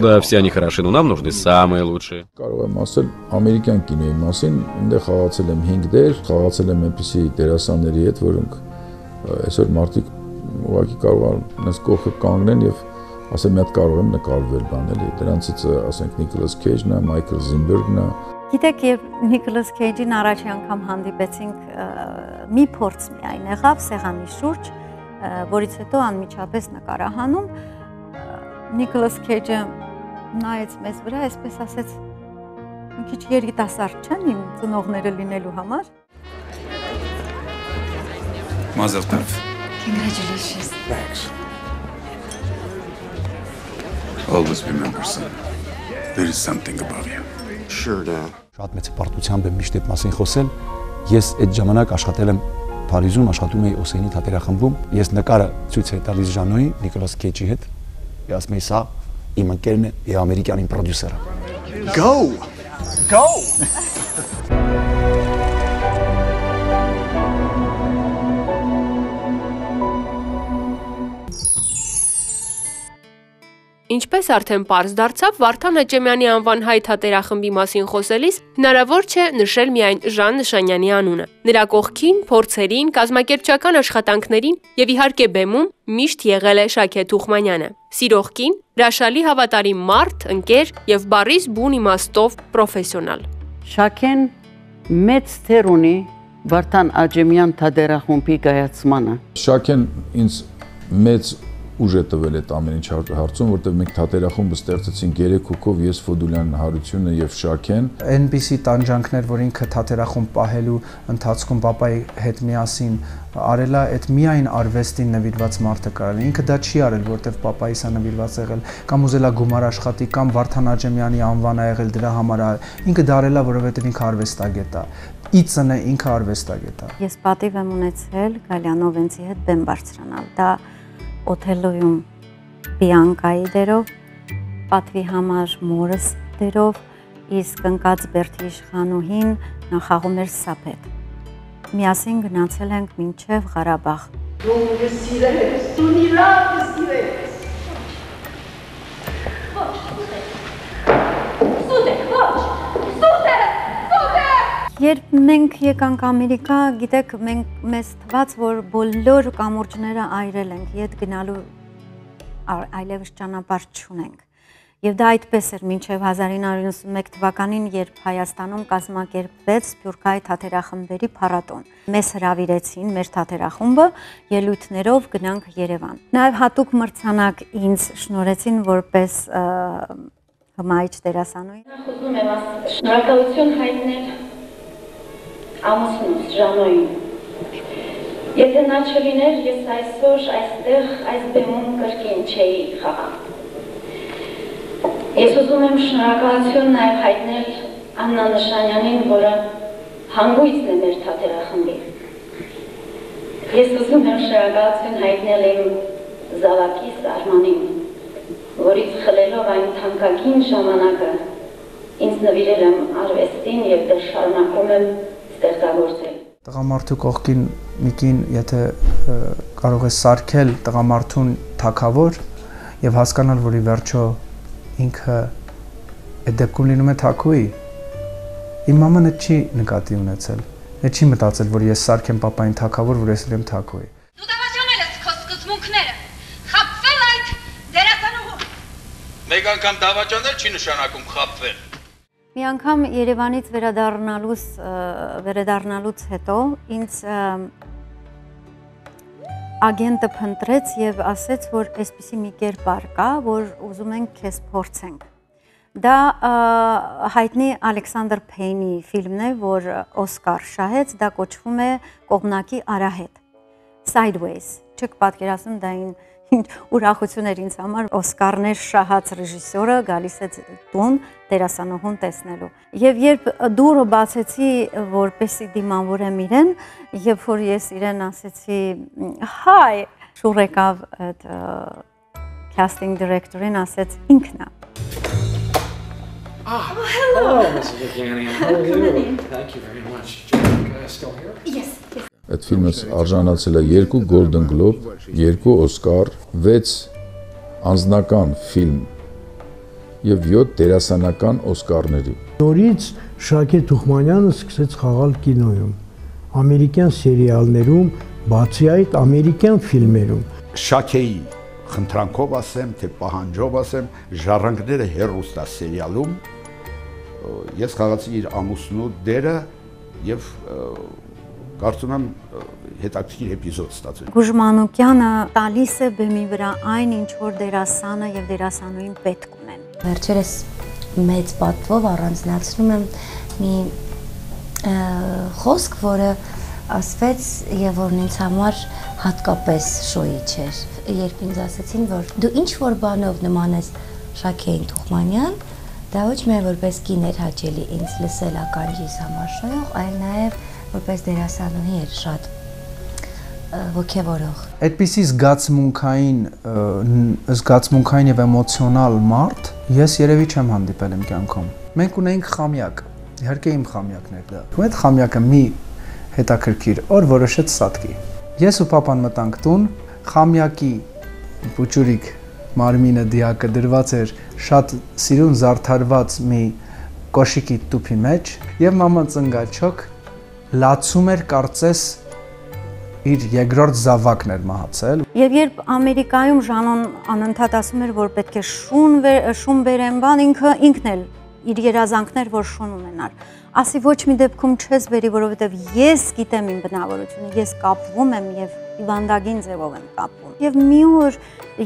Да, все они хороши, но нам нужны самые лучшие. Կարող եմ ասել ամերիկյան կինոյի մասին, այնտեղ խաղացել եմ 5 դեր, խաղացել եմ այնպիսի դերասանների հետ, որոնք այսօր մարդիկ ուղղակի կարող են նս կողքը կանգնեն եւ ասեմ մի հատ կարող եմ նկարվել բան էլի դրանցից ասենք Նիկոլաս Քեյջն է, Մայքլ Զիմբերգն է Գիտեք, երբ Նիկոլաս Քեյջին առաջի անգամ հանդիպեցինք, մի փորձ միայն եղավ սեղանի շուրջ, որից հետո անմիջապես նկարահանում Նիկոլաս Քեյջը նայեց մեզ վրա, այսպես ասեց, մի քիչ երիտասարդ չեն իմ ծնողները լինելու համար։ Mazel tov. Congratulations. Thanks. Always remember, son. There is something above you. Sure, dad. Շատ մեծ պարտությամբ եմ միշտ այդ մասին խոսել։ Ես այդ ժամանակ աշխատել եմ Փարիզում, աշխատում էի Օսեյնի թատերախմբում։ Ես նկարը ցույց էի տալիս Ժանոյի, Նիկոլաս Քեջի հետ։ Ես ասում էի, սա իմ ընկերն է եւ ամերիկյան իմ պրոդյուսերը։ Go! Go! Ինչպես արդեն པարզ դարձավ, Վարդան Հաճեմյանի անվան հայ թատերախմբի մասին խոսելիս հնարավոր չէ նշել միայն Ժան Նշանյանի անունը։ Նրա կողքին, փորձերին, կազմակերպչական աշխատանքներին եւ իհարկե բեմում միշտ եղել է Շաքե Թուխմանյանը։ Սիրողքին, հրաշալի հավատարիմ մարդ, ընկեր եւ բարիս բուն իմաստով պրոֆեսիոնալ։ Շաքեն մեծ թեր ունի Վարդան Աջեմյան թատերախմբի կայացմանը։ Շաքեն ինձ մեծ ուժ է տվել այդ ամեն ինչ հարցում, որտեղ մենք թատերախումբը ստեղծեցինք 3 հոգով, ես Ֆոդուլյան Հարությունը եւ Շաքեն։ NBC տանջանքներ, որ ինքը թատերախումբ պահելու ընթացքում papai հետ միասին արելա այդ միայն արվեստին նվիրված մարդը կարելի։ Ինքը դա չի արել, որտեվ papai-իս է նվիրված եղել, կամ ուզելա գումար աշխատի, կամ Վարդան Աջեմյանի անվան է եղել դրա համար։ Ինքը դա արելա, որովհետեւ ինքը արվեստագետ է իծն է ինքը արվեստագետ է։ Ես պատիվ եմ ունեցել Գալյանովենցի հետ բեմ բարձրանալ։ Դա Օթելոյում Բիանկայի դերով, պատվի համար մորս դերով, իսկ ընկած Բերթի իշխանուհին նախաղում էր Սապետ։ Միասին գնացել ենք մինչև Ղարաբաղ։ Դու ես, դու նիրավ սիրել ես։ Ոչ, Երբ մենք եկանք Ամերիկա, գիտեք, մենք մեզ թվաց, որ բոլոր կամուրջները այրել ենք, իդ գնալու այլևս ճանապարհ չունենք։ Եվ դա այդպես էր մինչև 1991 թվականին, երբ Հայաստանում կազմակերպվեց Սփյուռքահայ թատերախմբերի փառատոն։ Մեզ հրավիրեցին մեր թատերախումբը ելույթներով գնանք Երևան։ Նաև հատուկ մրցանակ ինձ շնորհեցին որպես հմայիչ դերասանուհի։ Խոզում եմ շնորհակալություն հայտնել ամուսնուս Ժանոյին։ Եթե նա չլիներ, ես այսօր այստեղ այս բեմում կրկին չէի խաղա։ Ես ուզում եմ շնորհակալություն նաև հայտնել Աննա Նշանյանին, որը հանգույցն է մեր թատերախմբի։ Ես ուզում եմ շնորհակալություն հայտնել իմ զավակիս Արմանին, որից խլելով այն թանկագին ժամանակը ինձ նվիրել եմ արվեստին եւ դեռ շարունակում եմ ստեղծագործել։ Տղամարդու կողքին Միկին, եթե կարող է սարքել տղամարդուն թակավոր եւ հասկանալ, որ ի վերջո ինքը այդ դեպքում լինում է թակուի։ Իմ մաման այդ չի նկատի ունեցել։ Այդ չի մտածել, որ ես սարքեմ papayin թակավոր, որ ես լինեմ թակուի։ Դու դավաճանել ես քո սկզբունքները։ Խապվել այդ դերասանուհու։ Մեկ անգամ դավաճանել չի նշանակում խապվել։ Մի անգամ Երևանից վերադառնալուց վերադառնալուց հետո ինձ ագենտը փնտրեց եւ ասեց, որ այսպիսի մի կերպար կա, որ ուզում ենք քեզ փորձենք։ Դա հայտնի Ալեքսանդր Փեյնի ֆիլմն է, որ Օսկար շահեց, դա կոչվում է Կողմնակի արահետ։ Sideways։ Չեք պատկերացնում դա ինչ ուրախություն էր ինձ համար Օսկարներ շահած ռեժիսորը գալիս է տուն դերասանուհուն տեսնելու։ Եւ երբ դուրը բացեցի, որպեսի դիմանվորեմ իրեն, երբ որ ես իրեն ասեցի «Hi», շուռ եկավ այդ casting director-ին ասեց ինքն է։ Ah, hello, Mrs. Buchanan. How are you? Thank you very much. Jack, uh, still here? Yes, yes. Այդ ֆիլմը արժանացել է 2 Golden Globe, 2 Oscar, 6 անձնական ֆիլմ եւ 7 դերասանական Օսկարների։ Նորից Շակե Թուխմանյանը սկսեց խաղալ կինոյում, ամերիկյան սերիալներում, բացի այդ ամերիկյան ֆիլմերում։ Շակեի խնդրանքով ասեմ, թե պահանջով ասեմ, ժառանգները հերոստա սերիալում ես խաղացի իր ամուսնու դերը եւ կարծում եմ հետաքրքիր էպիզոդ ստացել։ Գուժմանուկյանը տալիս է բեմի վրա այն ինչ որ դերասանը եւ դերասանուին պետք ունեն։ Վերջերս մեծ պատվով առանձնացնում եմ մի խոսք, որը ասվեց եւ որն ինձ համար հատկապես շոյի չէր։ Երբ ինձ ասացին, որ դու ինչ որ բանով նման ես Շաքեին Թուխմանյան, դա ոչ միայն որպես կին էր հաճելի ինձ լսել ականջիս համար շոյող, այլ նաեւ որպես դերասանուհի էր շատ ոգևորող։ Այդպիսի զգացմունքային զգացմունքային եւ էմոցիոնալ մարդ ես երևի չեմ հանդիպել իմ կյանքում։ Մենք ունեինք խամյակ։ Իհարկե իմ խամյակն էր դա։ Ու այդ խամյակը մի հետաքրքիր օր որոշեց սատկի։ Ես ու papan մտանք տուն, խամյակի փուճուրիկ մարմինը դիակը դրված էր շատ սիրուն զարդարված մի կոշիկի տուփի մեջ եւ մաման ծնգաչոք լացում էր կարծես իր երկրորդ զավակն էր մահացել։ Եվ երբ Ամերիկայում Ժանոն անընդհատ ասում էր, որ պետք է շուն վեր, շուն բերեն բան, ինքը ինքն էլ իր երազանքներ, որ շուն ունենար։ Ասի ոչ մի դեպքում չես բերի, որովհետև ես գիտեմ իմ բնավորությունը, ես կապվում եմ եւ հիվանդագին ձևով եմ կապում։ Եվ մի օր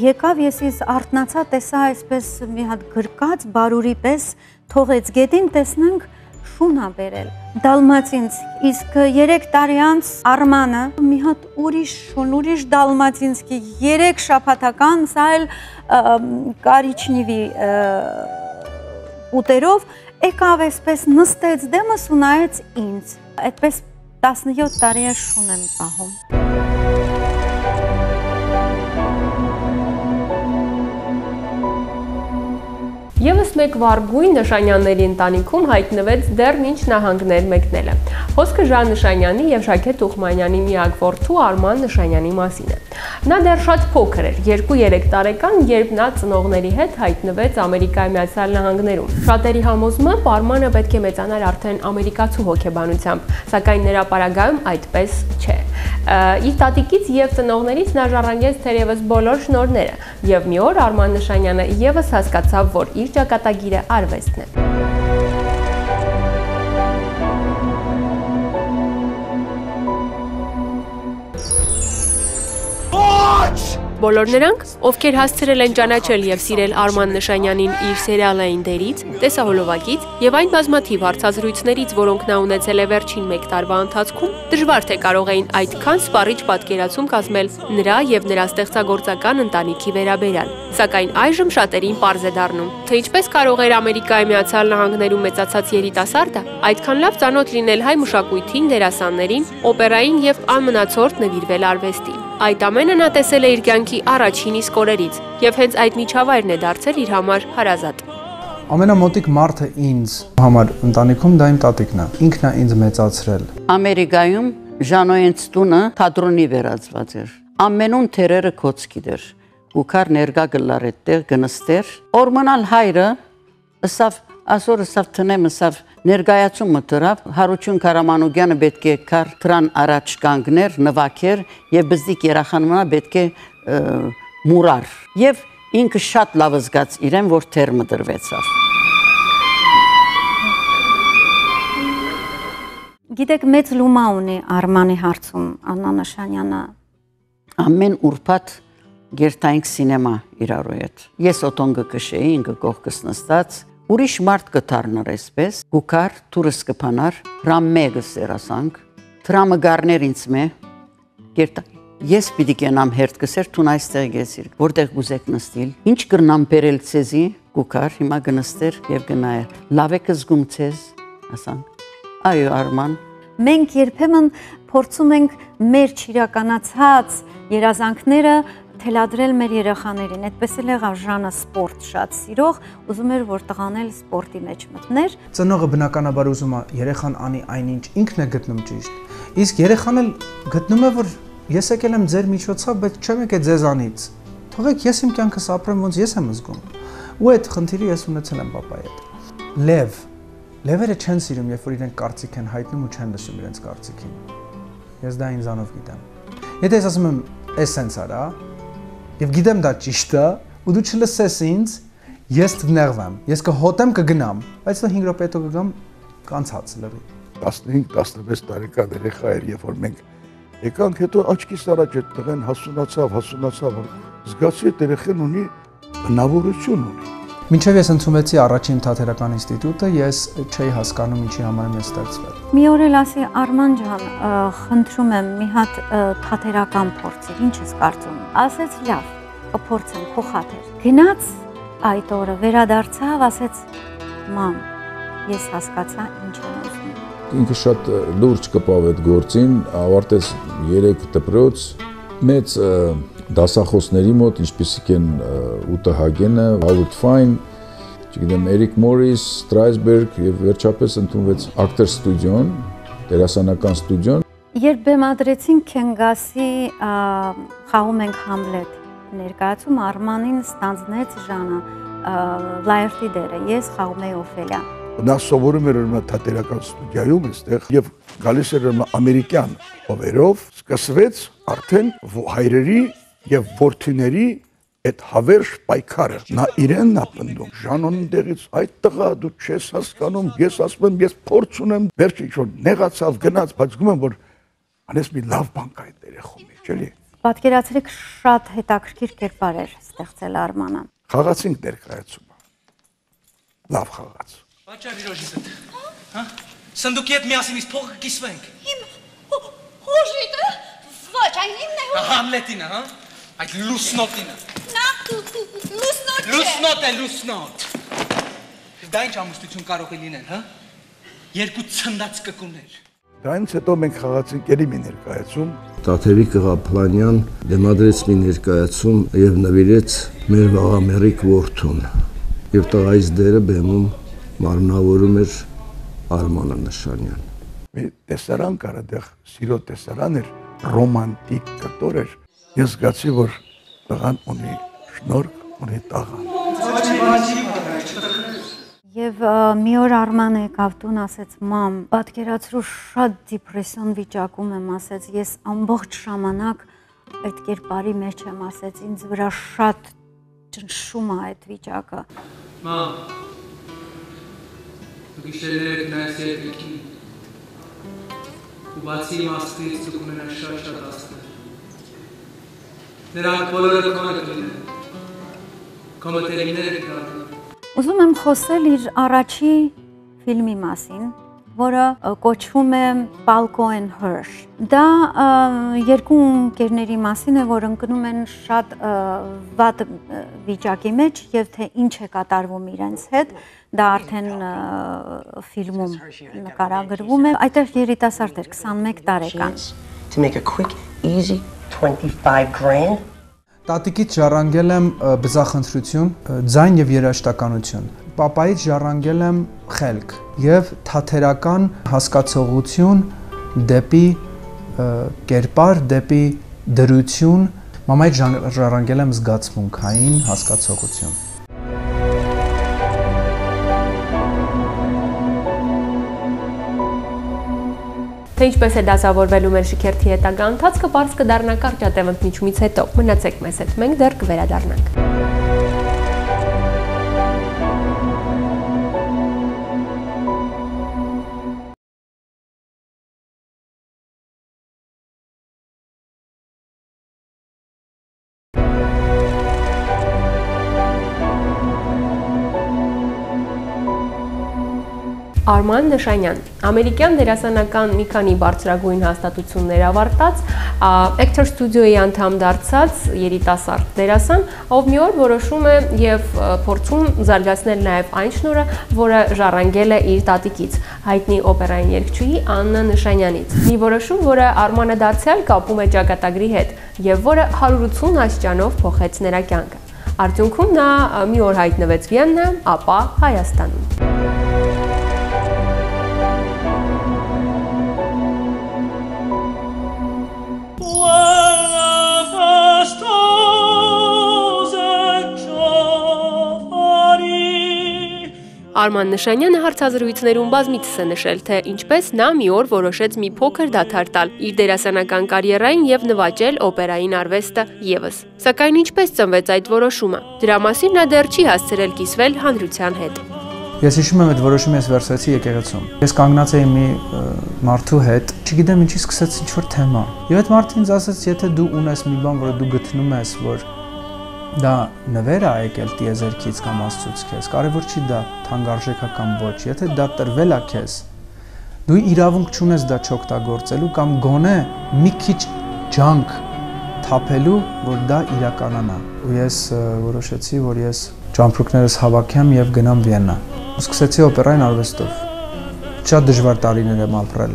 եկավ ես ես արթնացա, տեսա այսպես մի հատ գրկած բարուրի պես թողեց գետին, տեսնենք շուն ա բերել դալմացինց իսկ 3 տարի անց Արմանը մի հատ ուրիշ շուն ուրիշ դալմացինսկի 3 շաբաթական սա էլ կարիչնիվի ուտերով եկավ այսպես նստեց դեմս ու նայեց ինձ այդպես 17 տարի է շուն եմ պահում Եվս մեկ վարգույն Նշանյանների ընտանիքում հայտնվեց դեռ ինչ նահանգներ մեկնելը։ Խոսքը Ժան Նշանյանի եւ Շաքե Տուխմանյանի միակ որդու Արման Նշանյանի մասին է։ Նա դեռ շատ փոքր էր, 2-3 տարեկան, երբ նա ծնողների հետ հայտնվեց Ամերիկայի Միացյալ Նահանգներում։ Շատերի համոզմամբ Արմանը պետք է մեծանար արդեն ամերիկացու հոգեբանությամբ, սակայն նրա պարագայում այդպես չէ։ Իր տատիկից եւ ծնողներից նա ժառանգեց թերևս բոլոր շնորները, եւ մի օր Արման Նշանյանը եւս հասկացավ, որ իր ճակատագիրը արվեստն է։ Բոլոր նրանք, ովքեր հասցրել են ճանաչել եւ սիրել Արման Նշանյանին իր սերիալային դերից, տեսահոլովակից եւ այն բազմաթիվ հարցազրույցներից, որոնք նա ունեցել է վերջին 1 տարվա ընթացքում, դժվար թե կարող էին այդքան սպառիչ պատկերացում կազմել նրա եւ նրա ստեղծագործական ընտանիքի վերաբերյալ։ Սակայն այժմ շատերին པարզ է դառնում, թե ինչպես կարող էր Ամերիկայի Միացյալ Նահանգներում մեծացած երիտասարդը այդքան լավ ծանոթ լինել հայ մշակույթին, դերասաններին, օպերային եւ անմնացորդ նվիրվել արվեստին։ Այդ ամենը նա տեսել է իր կյանքի առաջին իսկ օրերից եւ հենց այդ միջավայրն է դարձել իր համար հարազատ։ Ամենամոտիկ մարդը ինձ համար ընտանիքում դա իմ տատիկն է։ Ինքն է ինձ մեծացրել։ Ամերիկայում Ժանոյենց տունը թատրոնի վերածված էր։ Ամենուն թերերը կոծքի դեր։ Ուքար ներգա գլար այդտեղ գնստեր։ Օրմոնալ հայրը ըսավ ասոր ըսավ տնեմ ըսավ ներգայացումը դրավ Հարություն Կարամանուկյանը պետք է կար դրան առաջ կանգներ նվակեր եւ բզիկ երախանմա պետք է մուրար եւ ինքը շատ լավ զգաց իրեն որ թերմը դրվեցավ Գիտեք մեծ լումա ունի Արմանի հարցում Աննա Նշանյանը ամեն ուրբաթ գերտայինք սինեմա իրարու հետ ես օտոնգը կշեի ինքը կողքս նստած ուրիշ մարդ կդառնար այսպես գուկար տուրս կփանար ռամմեգը սերասանք դրամը գարներ ինձ մե գերտա ես պիտի կենամ հերթ կսեր տուն այստեղ գեսիր որտեղ գուզեք նստիլ ինչ կրնամ բերել ցեզի գուկար հիմա գնստեր եւ գնայր լավ եք զգում ցեզ ասանք այո արման մենք երբեմն փորձում ենք մեր ճիրականացած երազանքները թելադրել մեր երեխաներին։ Այդպես էլ եղավ Ժանը սպորտ շատ սիրող, ուզում էր որ տղանել սպորտի մեջ մտներ։ Ծնողը բնականաբար ուզում է երեխան անի այնինչ ինքն է գտնում ճիշտ։ Իսկ երեխան էլ գտնում է որ ես եկել եմ ձեր միջոցով, բայց չեմ եկել ձեզանից։ Թողեք ես իմ կյանքս ապրեմ ոնց ես եմ զգում։ Ու այդ խնդիրը ես ունեցել եմ papai հետ։ Լև Լևերը չեն սիրում, երբ որ իրենք կարծիք են հայտնում ու չեն լսում իրենց կարծիքին։ Ես դա ինձանով գիտեմ։ Եթե ես ասում եմ, «Էս սենց արա», եւ գիտեմ դա ճիշտ է, ու դու չլսես ինձ, ես կնեղվեմ։ Ես կհոտեմ կգնամ, բայց դա 5 րոպե հետո կգամ կանցած լրի։ 15-16 տարեկան երեխա էր, երբ որ մենք եկանք հետո աչքիս առաջ այդ տղեն հասունացավ, հասունացավ, զգացի այդ երեխան ունի բնավորություն ունի Մինչև ես ընդունվեցի առաջին թատերական ինստիտուտը, ես չէի հասկանում ինչի համար եմ ստեղծվել։ Մի օր էլ ասի Արման ջան, խնդրում եմ մի հատ թատերական փորձի, ինչ ես կարծում։ Ասեց լավ, կփորձեմ քո խաթեր։ Գնաց այդ օրը վերադարձավ, ասեց մամ, ես հասկացա ինչ եմ ուզում։ Ինքը շատ լուրջ կպավ այդ գործին, ավարտեց 3 դպրոց, մեծ դասախոսների մոտ, ինչպիսիք են Ուտը Հագենը, Howard Fine, չգիտեմ, Էրիկ Մորիս, Strasberg եւ վերջապես ընդունվեց Actor Studio-ն, դերասանական ստուդիոն։ Երբ բեմադրեցին Քենգասի խաղում ենք Համլետ ներկայացում Արմանին ստանձնեց Ժանը Լայերտի դերը, ես խաղում եի Օֆելիա։ Նա սովորում էր ուրեմն թատերական ստուդիայում այստեղ եւ գալիս էր ամերիկյան հովերով, սկսվեց արդեն հայրերի եւ ворթիների այդ հավերժ պայքարը նա իրենն է պնդում ժանոնի դերից այդ տղա դու չես հասկանում ես ասում եմ ես փորձ ունեմ վերջ ինչ որ նեղացավ գնաց բայց գում եմ որ անես մի լավ բան կա այդ երեխու մեջ էլի պատկերացրեք շատ հետաքրքիր կերպարեր ստեղծել արմանը խաղացինք ներկայացումը լավ խաղաց պատճառ իրոժից հետ դե։ հա սնդուկի հետ միասին իս փողը կիսվենք իմ հոժիտը ոչ այն իմն է հոժիտը համլետինը հա Այդ լուսնոտինը։ Նա լուսնոտ չէ։ Լուսնոտ է, լուսնոտ։ Դա ինչ ամուսնություն կարող է լինել, հա? Երկու ցնդած կկուներ։ Դրանից հետո մենք խաղացինք ելի մի ներկայացում։ Տաթևիկ Ղափլանյան դեմադրեց մի ներկայացում եւ նվիրեց մեր վաղամերիկ որդուն։ Եվ տղայից դերը բեմում մարմնավորում էր Արմանը Նշանյան։ Մի տեսարան կար այդեղ, սիրո տեսարան էր, ռոմանտիկ կտոր էր։ Ես զգացի, որ տղան ունի շնորհք, ունի տաղան։ Եւ մի օր Արմանը եկավ տուն, ասեց՝ «Մամ, պատկերացրու շատ դիպրեսիոն վիճակում եմ», ասեց։ Ես ամբողջ ժամանակ այդ կերպարի մեջ եմ, ասեց, ինձ վրա շատ ճնշում է այդ վիճակը։ Մամ։ Դու գիշերները կնայես երկին։ Ու բացի իմ աստղից դու կունենաս շատ շատ աստղեր։ Նրանք բոլորը քոնը կլինեն։ Քո մտերիմները կդառնան։ Ուզում եմ խոսել իր առաջի ֆիլմի մասին, որը կոչվում է Palco and Hirsch։ Դա երկու ընկերների մասին է, որ ընկնում են շատ վատ վիճակի մեջ եւ թե ինչ է կատարվում իրենց հետ, դա արդեն ֆիլմում նկարագրվում է։ Այդտեղ երիտասարդ էր 21 տարեկան։ To make a quick easy 25 grand. Տատիկից ժառանգել եմ բզախնդրություն, ձայն եւ երաժշտականություն։ Պապայից ժառանգել եմ խելք եւ թաթերական հասկացողություն դեպի կերպար, դեպի դրություն։ Մամայից ժառանգել եմ զգացմունքային հասկացողություն։ Թե ինչպես է դասավորվելու մեր շքերթի հետագա ընթացքը, բարձ կդառնա կարճատև ընդմիջումից հետո։ Մնացեք մեզ հետ, մենք դեռ կվերադառնանք։ Արման Նշանյան, ամերիկյան դերասանական մի քանի բարձրագույն հաստատություններ ավարտած, Actor Studio-ի անդամ դարձած երիտասարդ դերասան, ով մի օր որոշում է եւ փորձում զարգացնել նաեւ այն շնորհը, որը ժառանգել է իր տատիկից, հայտնի օպերային երգչուհի Աննա Նշանյանից։ Մի որոշում, որը Արմանը դարձյալ կապում է ճակատագրի հետ եւ որը 180 աստիճանով փոխեց նրա կյանքը։ Արդյունքում նա մի օր հայտնվեց Վիեննա, ապա Հայաստանում։ Արման Նշանյանը հարցազրույցներում բազմիցս է նշել, թե ինչպես նա մի օր որոշեց մի փոքր դադար տալ իր դերասանական կարիերային եւ նվաճել օպերային արվեստը եւս։ Սակայն ինչպես ծնվեց այդ որոշումը։ Դրա մասին նա դեռ չի հասցրել կիսվել հանրության հետ։ Ես հիշում եմ այդ որոշումը ես վերցրեցի եկեղեցում։ Ես կանգնած էի մի մարդու հետ, չգիտեմ ինչի սկսեց ինչ որ թեմա։ Եվ այդ մարդը ինձ ասաց, եթե դու ունես մի բան, որը դու գտնում ես, որ դա նվեր է եկել տիեզերքից կամ աստծուց քեզ կարևոր չի դա թանկարժեքական ոչ եթե դա տրվել է քեզ դու իրավունք չունես դա չօգտագործելու կամ գոնե մի քիչ ջանք թափելու որ դա իրականանա ու ես որոշեցի որ ես ճամփրուկներս հավաքեմ եւ գնամ Վիեննա ու սկսեցի օպերային արվեստով շատ դժվար տարիներ եմ ապրել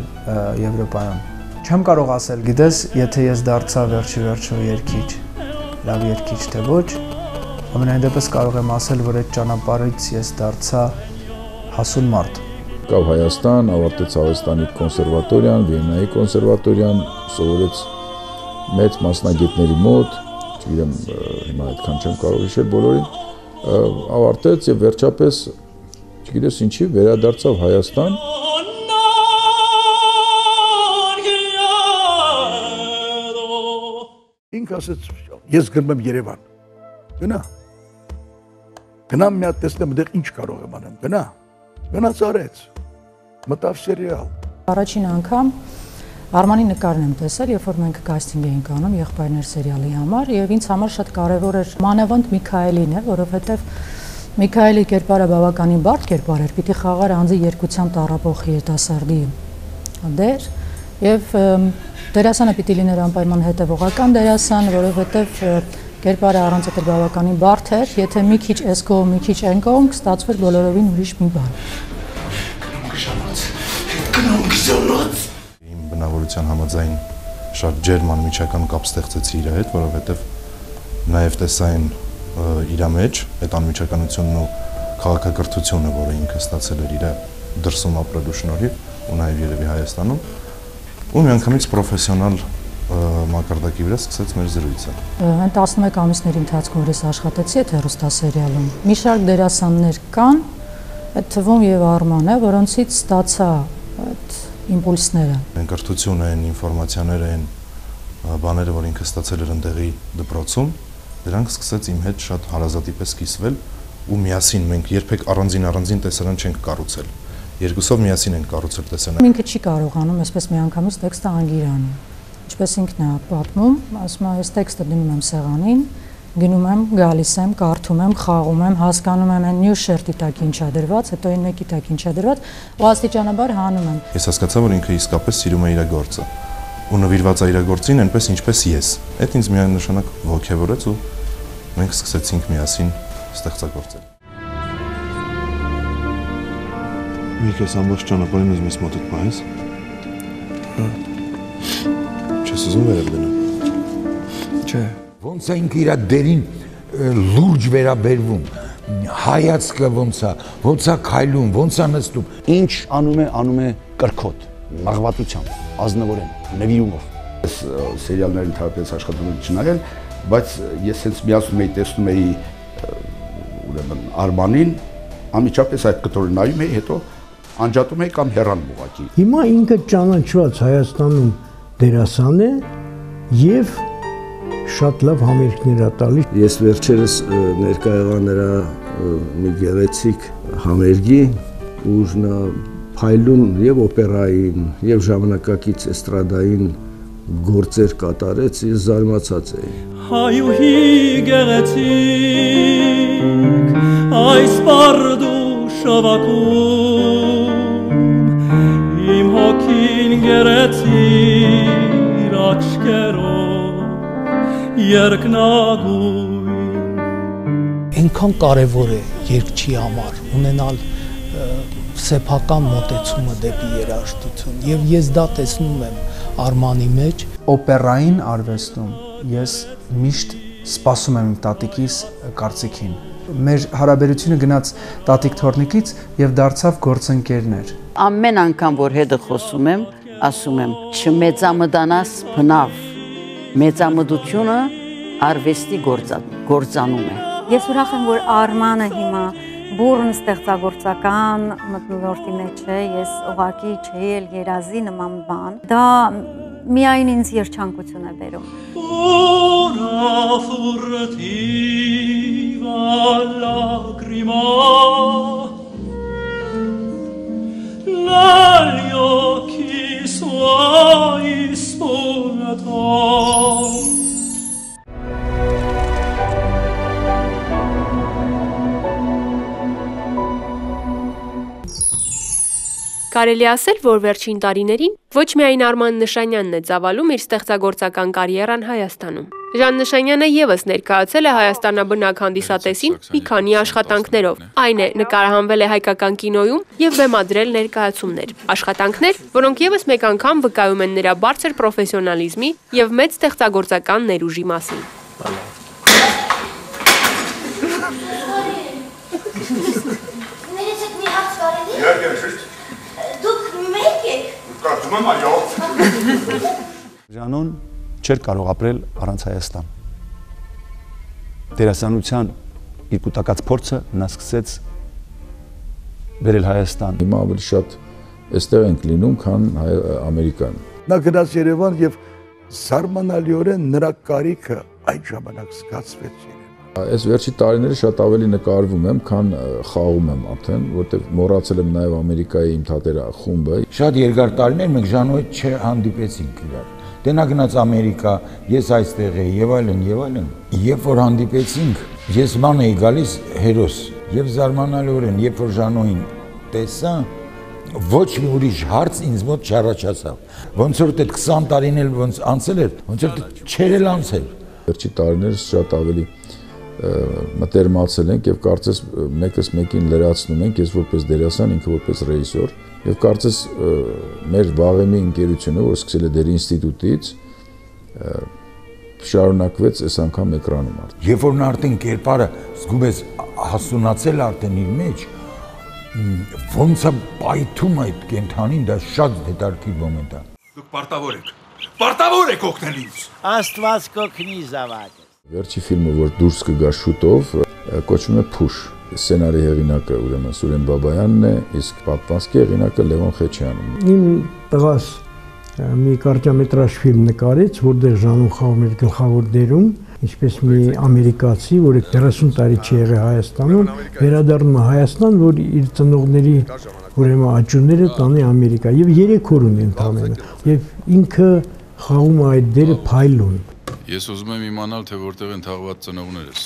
Եվրոպայում չեմ կարող ասել գիտես եթե ես դարձա վերջի վերջո երկիչ լավ երկիչ թե ոչ, ամենայն դեպս կարող եմ ասել, որ այդ ճանապարհից ես դարձա հասուն մարդ։ Կավ Հայաստան, ավարտեց Հայաստանի կոնսերվատորիան, Վիեննայի կոնսերվատորիան, սովորեց մեծ մասնագետների մոտ, չգիտեմ, հիմա այդքան չեմ կարող հիշել բոլորին, ավարտեց եւ վերջապես, չգիտես ինչի, վերադարձավ Հայաստան ինքը ասեց ես գնում եմ Երևան։ Գնա։ Գնամ մի հատ տեսնեմ դեռ ինչ կարող եմ անեմ։ Գնա։ Գնաց արեց։ Մտավ սերիալ։ Առաջին անգամ Արմանի նկարն եմ տեսել, երբ որ մենք կաստինգ էինք անում եղբայրներ սերիալի համար եւ ինձ համար շատ կարեւոր էր մանավանդ Միքայելին է, որովհետեւ Միքայելի կերպարը բավականին բարդ կերպար էր, պիտի խաղար անձի երկությամբ տարապող երիտասարդի դեր եւ դերասանը պիտի լիներ անպայման հետևողական դերասան, որովհետեւ կերպարը առանց այդ բավականին բարդ էր, եթե մի քիչ էս կողմ, մի քիչ այն կողմ, կստացվեր բոլորովին ուրիշ մի բան։ գզոնոց բնավորության համաձայն շատ ջերման միջական կապ ստեղծեցի իր հետ, որովհետև նաև տեսային իր մեջ այդ անմիջականությունն ու քաղաքակրթությունը, որը ինքը ստացել էր իր դրսում ապրելու շնորհիվ ու նաև երևի Հայաստանում, ու միանգամից պրոֆեսիոնալ մակարդակի վրա սկսեց մեր զրույցը։ Այն 11 ամիսների ընթացքում, որ ես աշխատեցի այդ հեռուստասերիալում, մի շարք դերասաններ կան, այդ թվում եւ Արմանը, որոնցից ստացա այդ իմպուլսները։ Կրթությունը են, ինֆորմացիաները են, բաները, որ ինքը ստացել էր ընդեղի դպրոցում, դրանք սկսեց իմ հետ շատ հարազատի պես կիսվել ու միասին մենք երբեք առանձին առանձին տեսարան չենք կառուցել։ Երկուսով միասին ենք կառուցել տեսարանը։ Ինքը չի կարողանում այսպես միանգամից տեքստը անգիրանի։ Ինչպես ինքն է պատմում, ասում է, այս տեքստը դնում եմ սեղանին, գնում եմ, գալիս եմ, կարդում եմ, խաղում եմ, հասկանում եմ այն նյուշ շերտի տակ ինչա դրված, հետո այն մեկի տակ ինչա դրված, ու աստիճանաբար հանում եմ։ Ես հասկացա, որ ինքը իսկապես սիրում է իր գործը ու նվիրված է իր գործին, այնպես ինչպես ես։ Այդ ինձ միանշանակ ողջևորեց ու մենք սկսեցինք միասին ստեղծագործել։ Միքես ամբողջ ճանապարհին ուզում ես մոտդ պահես։ Հա։ Չես ուզում վերև դնալ։ Չէ ոնց է ինքը իր դերին լուրջ վերաբերվում հայացքը ոնց է ոնց է քայլում ոնց է նստում ինչ անում է անում է կրկոտ մաղվածությամբ ազնվորեն նվիրումով ես սերիալներին թափեց աշխատում չնայել բայց ես հենց միասում էի տեսնում էի ուրեմն Արմանին ամիջապես այդ կտորը նայում էի հետո անջատում էի կամ հեռանում ուղակի հիմա ինքը ճանաչված Հայաստանում դերասան է եւ շատ լավ համերգներ ա տալիս։ Ես վերջերս ներկա եղա նրա մի գեղեցիկ համերգի, ուր նա փայլուն եւ օպերային եւ ժամանակակից էստրադային գործեր կատարեց, ես զարմացած էի։ Հայուհի գեղեցիկ այս բարդու շավակում գերեցիր աչքերով երկնագույն Այնքան կարևոր է երկչի համար ունենալ սեփական մոտեցումը դեպի երաժշտություն եւ ես դա տեսնում եմ Արմանի մեջ օպերային արվեստում ես միշտ սպասում եմ իմ տատիկիս կարծիքին մեր հարաբերությունը գնաց տատիկ թորնիկից եւ դարձավ գործընկերներ ամեն անգամ որ հետը խոսում եմ ասում եմ չմեծամտանաս բնավ մեծամտությունը արվեստի գործանում է։ Ես ուրախ եմ, որ Արմանը հիմա բուրն ստեղծագործական մտնոլորտի մեջ է, ես ուղակի չէի էլ երազի նման բան։ Դա միայն ինձ երջանկություն է բերում։ Una suoi spunta Կարելի ասել, որ վերջին տարիներին ոչ միայն Արման Նշանյանն է ծավալում իր ստեղծագործական կարիերան Հայաստանում։ Ժան Նշանյանը եւս ներկայացել է Հայաստանաբնակ հանդիսատեսին մի քանի աշխատանքներով։ Այն է նկարահանվել է հայկական կինոյում եւ բեմադրել ներկայացումներ։ Աշխատանքներ, որոնք եւս մեկ անգամ վկայում են նրա բարձր պրոֆեսիոնալիզմի եւ մեծ ստեղծագործական ներուժի մասին։ Ներեցեք մի հարց կարելի։ Իհարկե, շուտ կարծում եմ այո։ Ժանոն չէր կարող ապրել առանց Հայաստան։ Դերասանության իր կൂട്ടակած փորձը նա սկսեց վերել Հայաստան։ Հիմա ավելի շատ այստեղ ենք լինում, քան Ամերիկայում։ Նա գնաց Երևան եւ զարմանալիորեն նրա կարիքը այդ ժամանակ զգացվեց Այս վերջի տարիները շատ ավելի նկարվում եմ, քան խաղում եմ արդեն, որտեղ մոռացել եմ նաև Ամերիկայի իմ թատերա խումբը։ Շատ երկար տարիներ մենք Ժանոյի չհանդիպեցինք իրար։ Դե նա գնաց Ամերիկա, ես այստեղ եի եւ այլն եւ այլն։ Երբ որ հանդիպեցինք, ես ման էի գալիս հերոս եւ զարմանալիորեն, երբ որ Ժանոյին տեսա, ոչ մի ուրիշ հարց ինձ մոտ չառաջացավ։ Ոնց որ այդ 20 տարին էլ ոնց անցել էր, ոնց որ չեր էլ անցել։ Վերջի տարիներս շատ ավելի մտերմացել ենք եւ կարծես մեկս մեկին լրացնում ենք, ես որպես դերասան, ինքը որպես ռեժիսոր եւ կարծես մեր վաղեմի ընկերությունը, որ սկսել է դեր ինստիտուտից, շարունակվեց այս անգամ էկրանում արդեն։ Երբ որ նա արդեն կերպարը զգում ես հասունացել արդեն իր մեջ, ոնց է պայթում այդ կենթանին, դա շատ դետարկի մոմենտ է։ Դուք պարտավոր եք։ Պարտավոր եք օգնել ինձ։ Աստված կօգնի զավակը։ Վերջի ֆիլմը, որ դուրս կգա շուտով, կոչվում է Փուշ։ Սցենարի հեղինակը ուրեմն Սուրեն Բաբայանն է, իսկ պատմվածքի հեղինակը Լևոն Խեչյանն։ Իմ տղաս մի կարճամետրաժ ֆիլմ նկարեց, որտեղ Ժանուն խաղում էր գլխավոր դերում, ինչպես մի ամերիկացի, որը 30 տարի չի եղել Հայաստանում, վերադառնում է Հայաստան, որ իր ծնողների ուրեմն աճուները տանի Ամերիկա եւ 3 օր ունի ընդամենը եւ ինքը խաղում է այդ դերը փայլուն Ես ուզում եմ իմանալ թե որտեղ են թաղված ծնողներս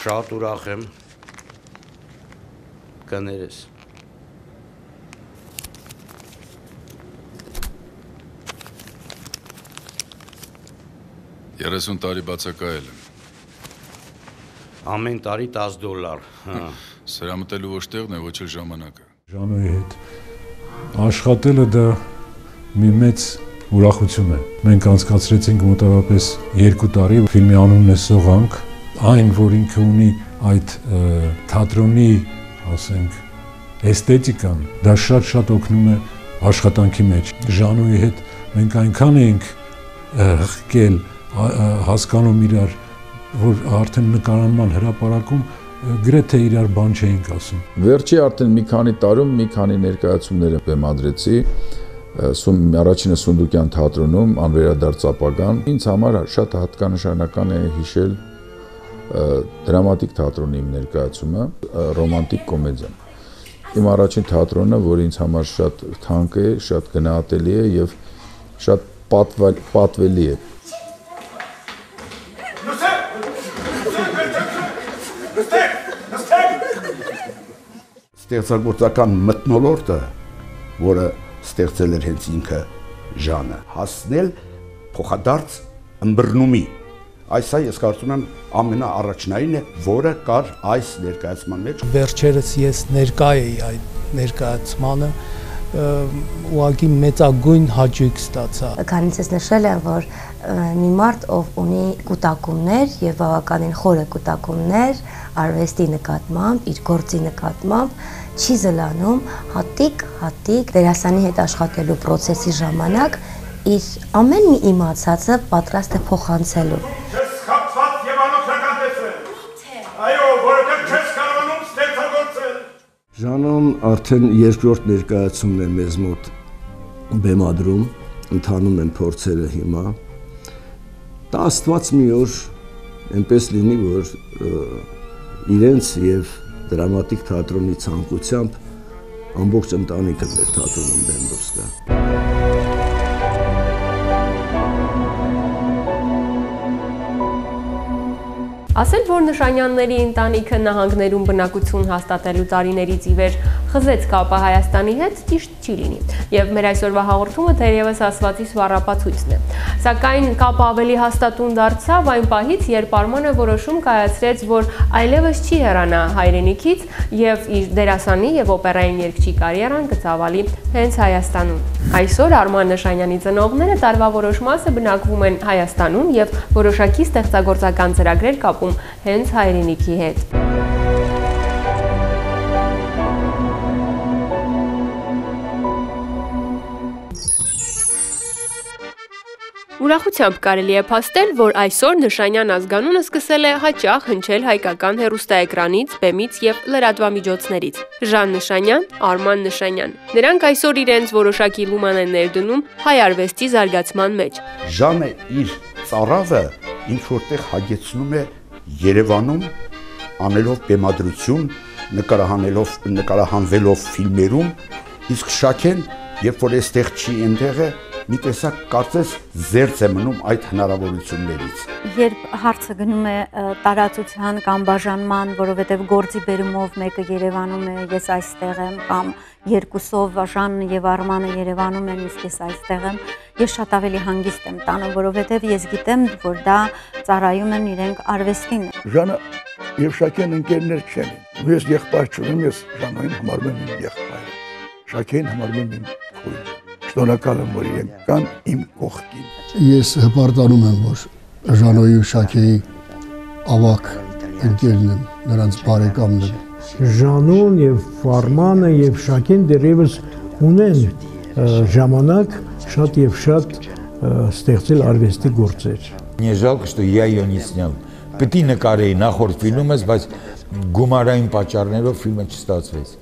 Շատ ուրախ եմ կներես 30 տարի բացակայել եմ։ Ամեն տարի 10 դոլար, հա։ Սրամտելու ոչ տեղն է, ոչ էլ ժամանակը։ Ժանոյի հետ աշխատելը դա մի մեծ ուրախություն է։ Մենք անցկացրեցինք մոտավորապես 2 տարի, ֆիլմի անունն է Սողանք, այն, որ ինքը ունի այդ թատրոնի, ասենք, էսթետիկան, դա շատ-շատ օգնում է աշխատանքի մեջ։ Ժանոյի հետ մենք այնքան էինք հղկել հասկանում իրար, որ արդեն նկարանման հրաապարակում գրեթե իրար բան չէինք ասում։ Վերջի արդեն մի քանի տարում մի քանի ներկայացումներ բեմադրեցի սում առաջինը Սունդուկյան թատրոնում անվերադարձ ապագան ինձ համար շատ հատկանշանական է հիշել դրամատիկ թատրոնի իմ ներկայացումը ռոմանտիկ կոմեդիան իմ առաջին թատրոնը որ ինձ համար շատ թանկ է շատ գնահատելի է եւ շատ պատվելի է ստեղծագործական մտնոլորտը, որը ստեղծել էր հենց ինքը Ժանը, հասնել փոխադարձ ըմբռնումի։ Այս այս ես կարծում եմ ամենաառաջնայինն է, որը կար այս ներկայացման մեջ։ Վերջերս ես ներկա էի այդ ներկայացմանը ուղղակի մեծագույն հաճույք ստացա։ Քանից ես նշել եմ, որ մի մարդ, ով ունի կൂട്ടակումներ եւ բավականին խորը կൂട്ടակումներ արվեստի նկատմամբ, իր գործի նկատմամբ, չի զլանում հատիկ-հատիկ դերասանի հետ աշխատելու process-ի ժամանակ իր ամեն մի իմացածը պատրաստ է փոխանցելու։ Չես խապված եւ անօգնական տեսել։ Այո, որովհետեւ չես կարողանում ստեղծագործել։ Ժանոն արդեն երկրորդ ներկայացումն է մեզ մոտ բեմադրում, ընթանում են փորձերը հիմա։ Դա աստված մի օր այնպես լինի, որ իրենց եւ դրամատիկ թատրոնի ցանկությամբ ամբողջ ընտանիքը մեր թատրոնում դեմ դուրս Ասել, որ Նշանյանների ընտանիքը նահանգներում բնակություն հաստատելու տարիներից ի վեր խզեց կապը Հայաստանի հետ, ճիշտ չի լինի։ Եվ մեր այսօրվա հաղորդումը թերևս ասվածից վառապացույցն է։ Սակայն կապը ավելի հաստատուն դարձավ այն պահից, երբ Արմանը որոշում կայացրեց, որ այլևս չի հեռանա հայրենիքից եւ իր դերասանի եւ օպերային երգչի կարիերան կծավալի հենց Հայաստանում։ Այսօր Արման Նշանյանի ծնողները տարվա որոշ մասը բնակվում են Հայաստանում եւ որոշակի ստեղծագործական ծրագրեր կապում հենց հայրենիքի հետ։ Ուրախությամբ կարելի է փաստել, որ այսօր Նշանյան ազգանունը սկսել է հաճախ հնչել հայկական հեռուստաէկրանից, բեմից եւ լրատվամիջոցներից։ Ժան Նշանյան, Արման Նշանյան։ Նրանք այսօր իրենց որոշակի լուման են ներդնում հայ արվեստի զարգացման մեջ։ Ժանը իր ծառավը ինչ որտեղ հագեցնում է Երևանում անելով բեմադրություն, նկարահանելով նկարահանվելով ֆիլմերում, իսկ Շաքեն, երբ որ այստեղ չի է, մի տեսակ կարծես զերծ է մնում այդ հնարավորություններից։ Երբ հարցը գնում է տարածության կամ բաժանման, որովհետև գործի բերումով մեկը Երևանում է, ես այստեղ եմ, կամ երկուսով Ժանն եւ Արմանը Երևանում են, իսկ ես այստեղ եմ, ես շատ ավելի հանգիստ եմ տանը, որովհետև ես գիտեմ, որ դա ծառայում են իրենք արվեստին։ Ժանը եւ Շաքեն ընկերներ չեն։ Ես եղբայր չունեմ, ես Ժանոին համարում եմ իմ եղբայրը։ Շաքեն համարում եմ իմ քույր։ Շնորհակալ եմ, որ իրենք կան իմ կողքին։ Ես հպարտանում եմ, որ Ժանոյի ու Շաքեի ավակ ընկերն եմ, նրանց բարեկամն եմ։ Ժանոն եւ Ֆարմանը եւ Շաքեն դերևս ունեն ժամանակ շատ եւ շատ ստեղծել արվեստի գործեր։ Мне жалко, что я ее не снял։ Պետք է նկարեի նախորդ ֆիլմում ես, բայց գումարային պատճառներով ֆիլմը չստացվեց։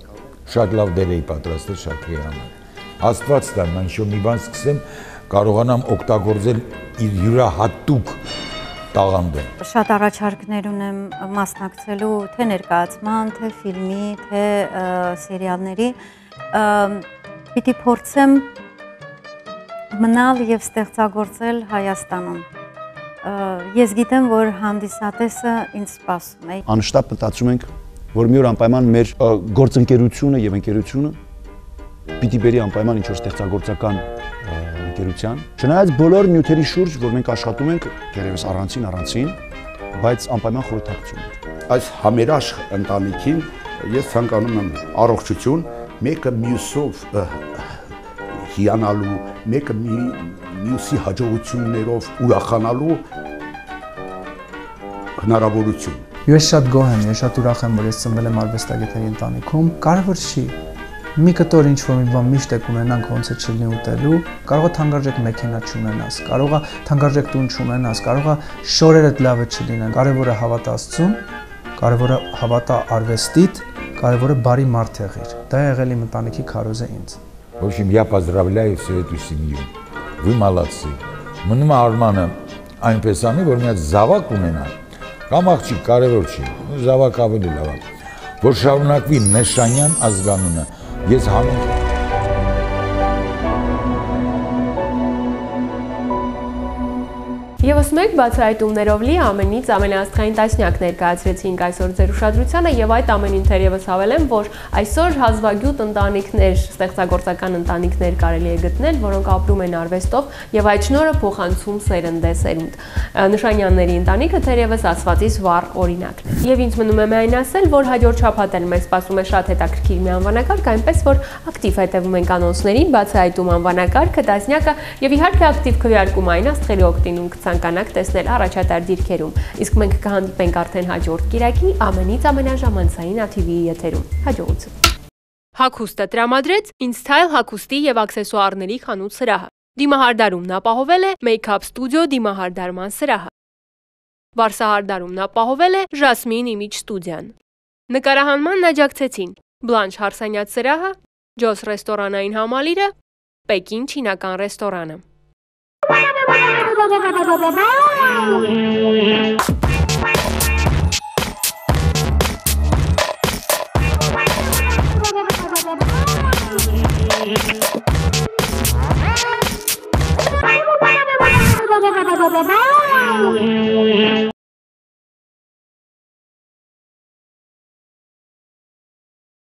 Շատ լավ դեր էի պատրաստել Շաքեի համար։ Աստված տա, ման շո մի բան սկսեմ, կարողանամ օգտագործել իր յուրահատուկ տաղանդը։ Շատ առաջարկներ ունեմ մասնակցելու թե ներկայացման, թե ֆիլմի, թե սերիալների։ Պիտի փորձեմ մնալ եւ ստեղծագործել Հայաստանում։ Ես գիտեմ, որ հանդիսատեսը ինձ սպասում է։ Անշտապ մտածում ենք, որ մի օր անպայման մեր գործընկերությունը եւ ընկերությունը պիտի բերի անպայման ինչ-որ ստեղծագործական ընկերության։ Չնայած բոլոր նյութերի շուրջ, որ մենք աշխատում ենք, դերևս առանցին առանցին, բայց անպայման խորհրդակցում ենք։ Այս համերաշխ ընտանիքին ես ցանկանում եմ առողջություն, մեկը մյուսով հիանալու, մեկը մի մյուսի հաջողություններով ուրախանալու հնարավորություն։ Ես շատ գոհ եմ, ես շատ ուրախ եմ, որ ես ծնվել եմ արվեստագետների ընտանիքում։ Կարևոր չի, մի կտոր ինչ որ մի բան միշտ եք ունենանք ոնց է չլինի ուտելու, կարող է թանկարժեք մեքենա չունենաս, կարող է թանկարժեք տուն չունենաս, կարող է շորերդ լավը չլինեն, կարևորը հավատա Աստծուն, կարևորը հավատա արվեստիդ, կարևորը բարի մարդ եղիր։ Դա եղել իմ ընտանիքի քարոզը ինձ։ В общем, я поздравляю всю эту семью։ Вы молодцы։ Մնում է Արմանը այնպես անի, որ միած զավակ ունենա։ Կամ աղջիկ կարևոր չի։ Զավակ ավելի լավ է։ Որ շարունակվի Նեշանյան ազգանունը Ես հանում Եվս մեկ բացահայտումներով լի ամենից ամենաաստղային տասնյակ ներկայացրեցինք այսօր ձեր ուշադրությանը եւ այդ ամենին թերևս հավելեմ, որ այսօր հազվագյուտ ընտանիքներ, ստեղծագործական ընտանիքներ կարելի է գտնել, որոնք ապրում են արվեստով եւ այդ շնորհը փոխանցում սերնդե սերունդ։ Նշանյանների ընտանիքը թերևս ասվածից վառ օրինակն է։ Եվ ինձ մնում է միայն ասել, որ հաջորդ շաբաթել մեզ սպասում է շատ հետաքրքիր մի անվանակարգ, այնպես որ ակտիվ հետևում ենք անոնսներին, բացահայտում անվանակարգը, տասնյակը եւ իհարկե ակտիվ քվեարկում այն աստղերի օգտին ու կցանկանաք տեսնել առաջատար դիրքերում։ Իսկ մենք կհանդիպենք արդեն հաջորդ Կիրակի ամենից ամենաժամանցային ATV-ի եթերում։ Հաջողություն։ Հակոստը տրամադրեց InStyle հագուստի եւ աքսեսուարների խանութ սրահը։ Դիմահարդարումն ապահովել է Makeup Studio դիմահարդարման սրահը։ Վարսահարդարումն ապահովել է Jasmine Image Studio-ն։ Նկարահանման աջակցեցին Blanche Հարսանյաց սրահը, Joss ռեստորանային համալիրը, Պեկին չինական ռեստորանը։ Bye.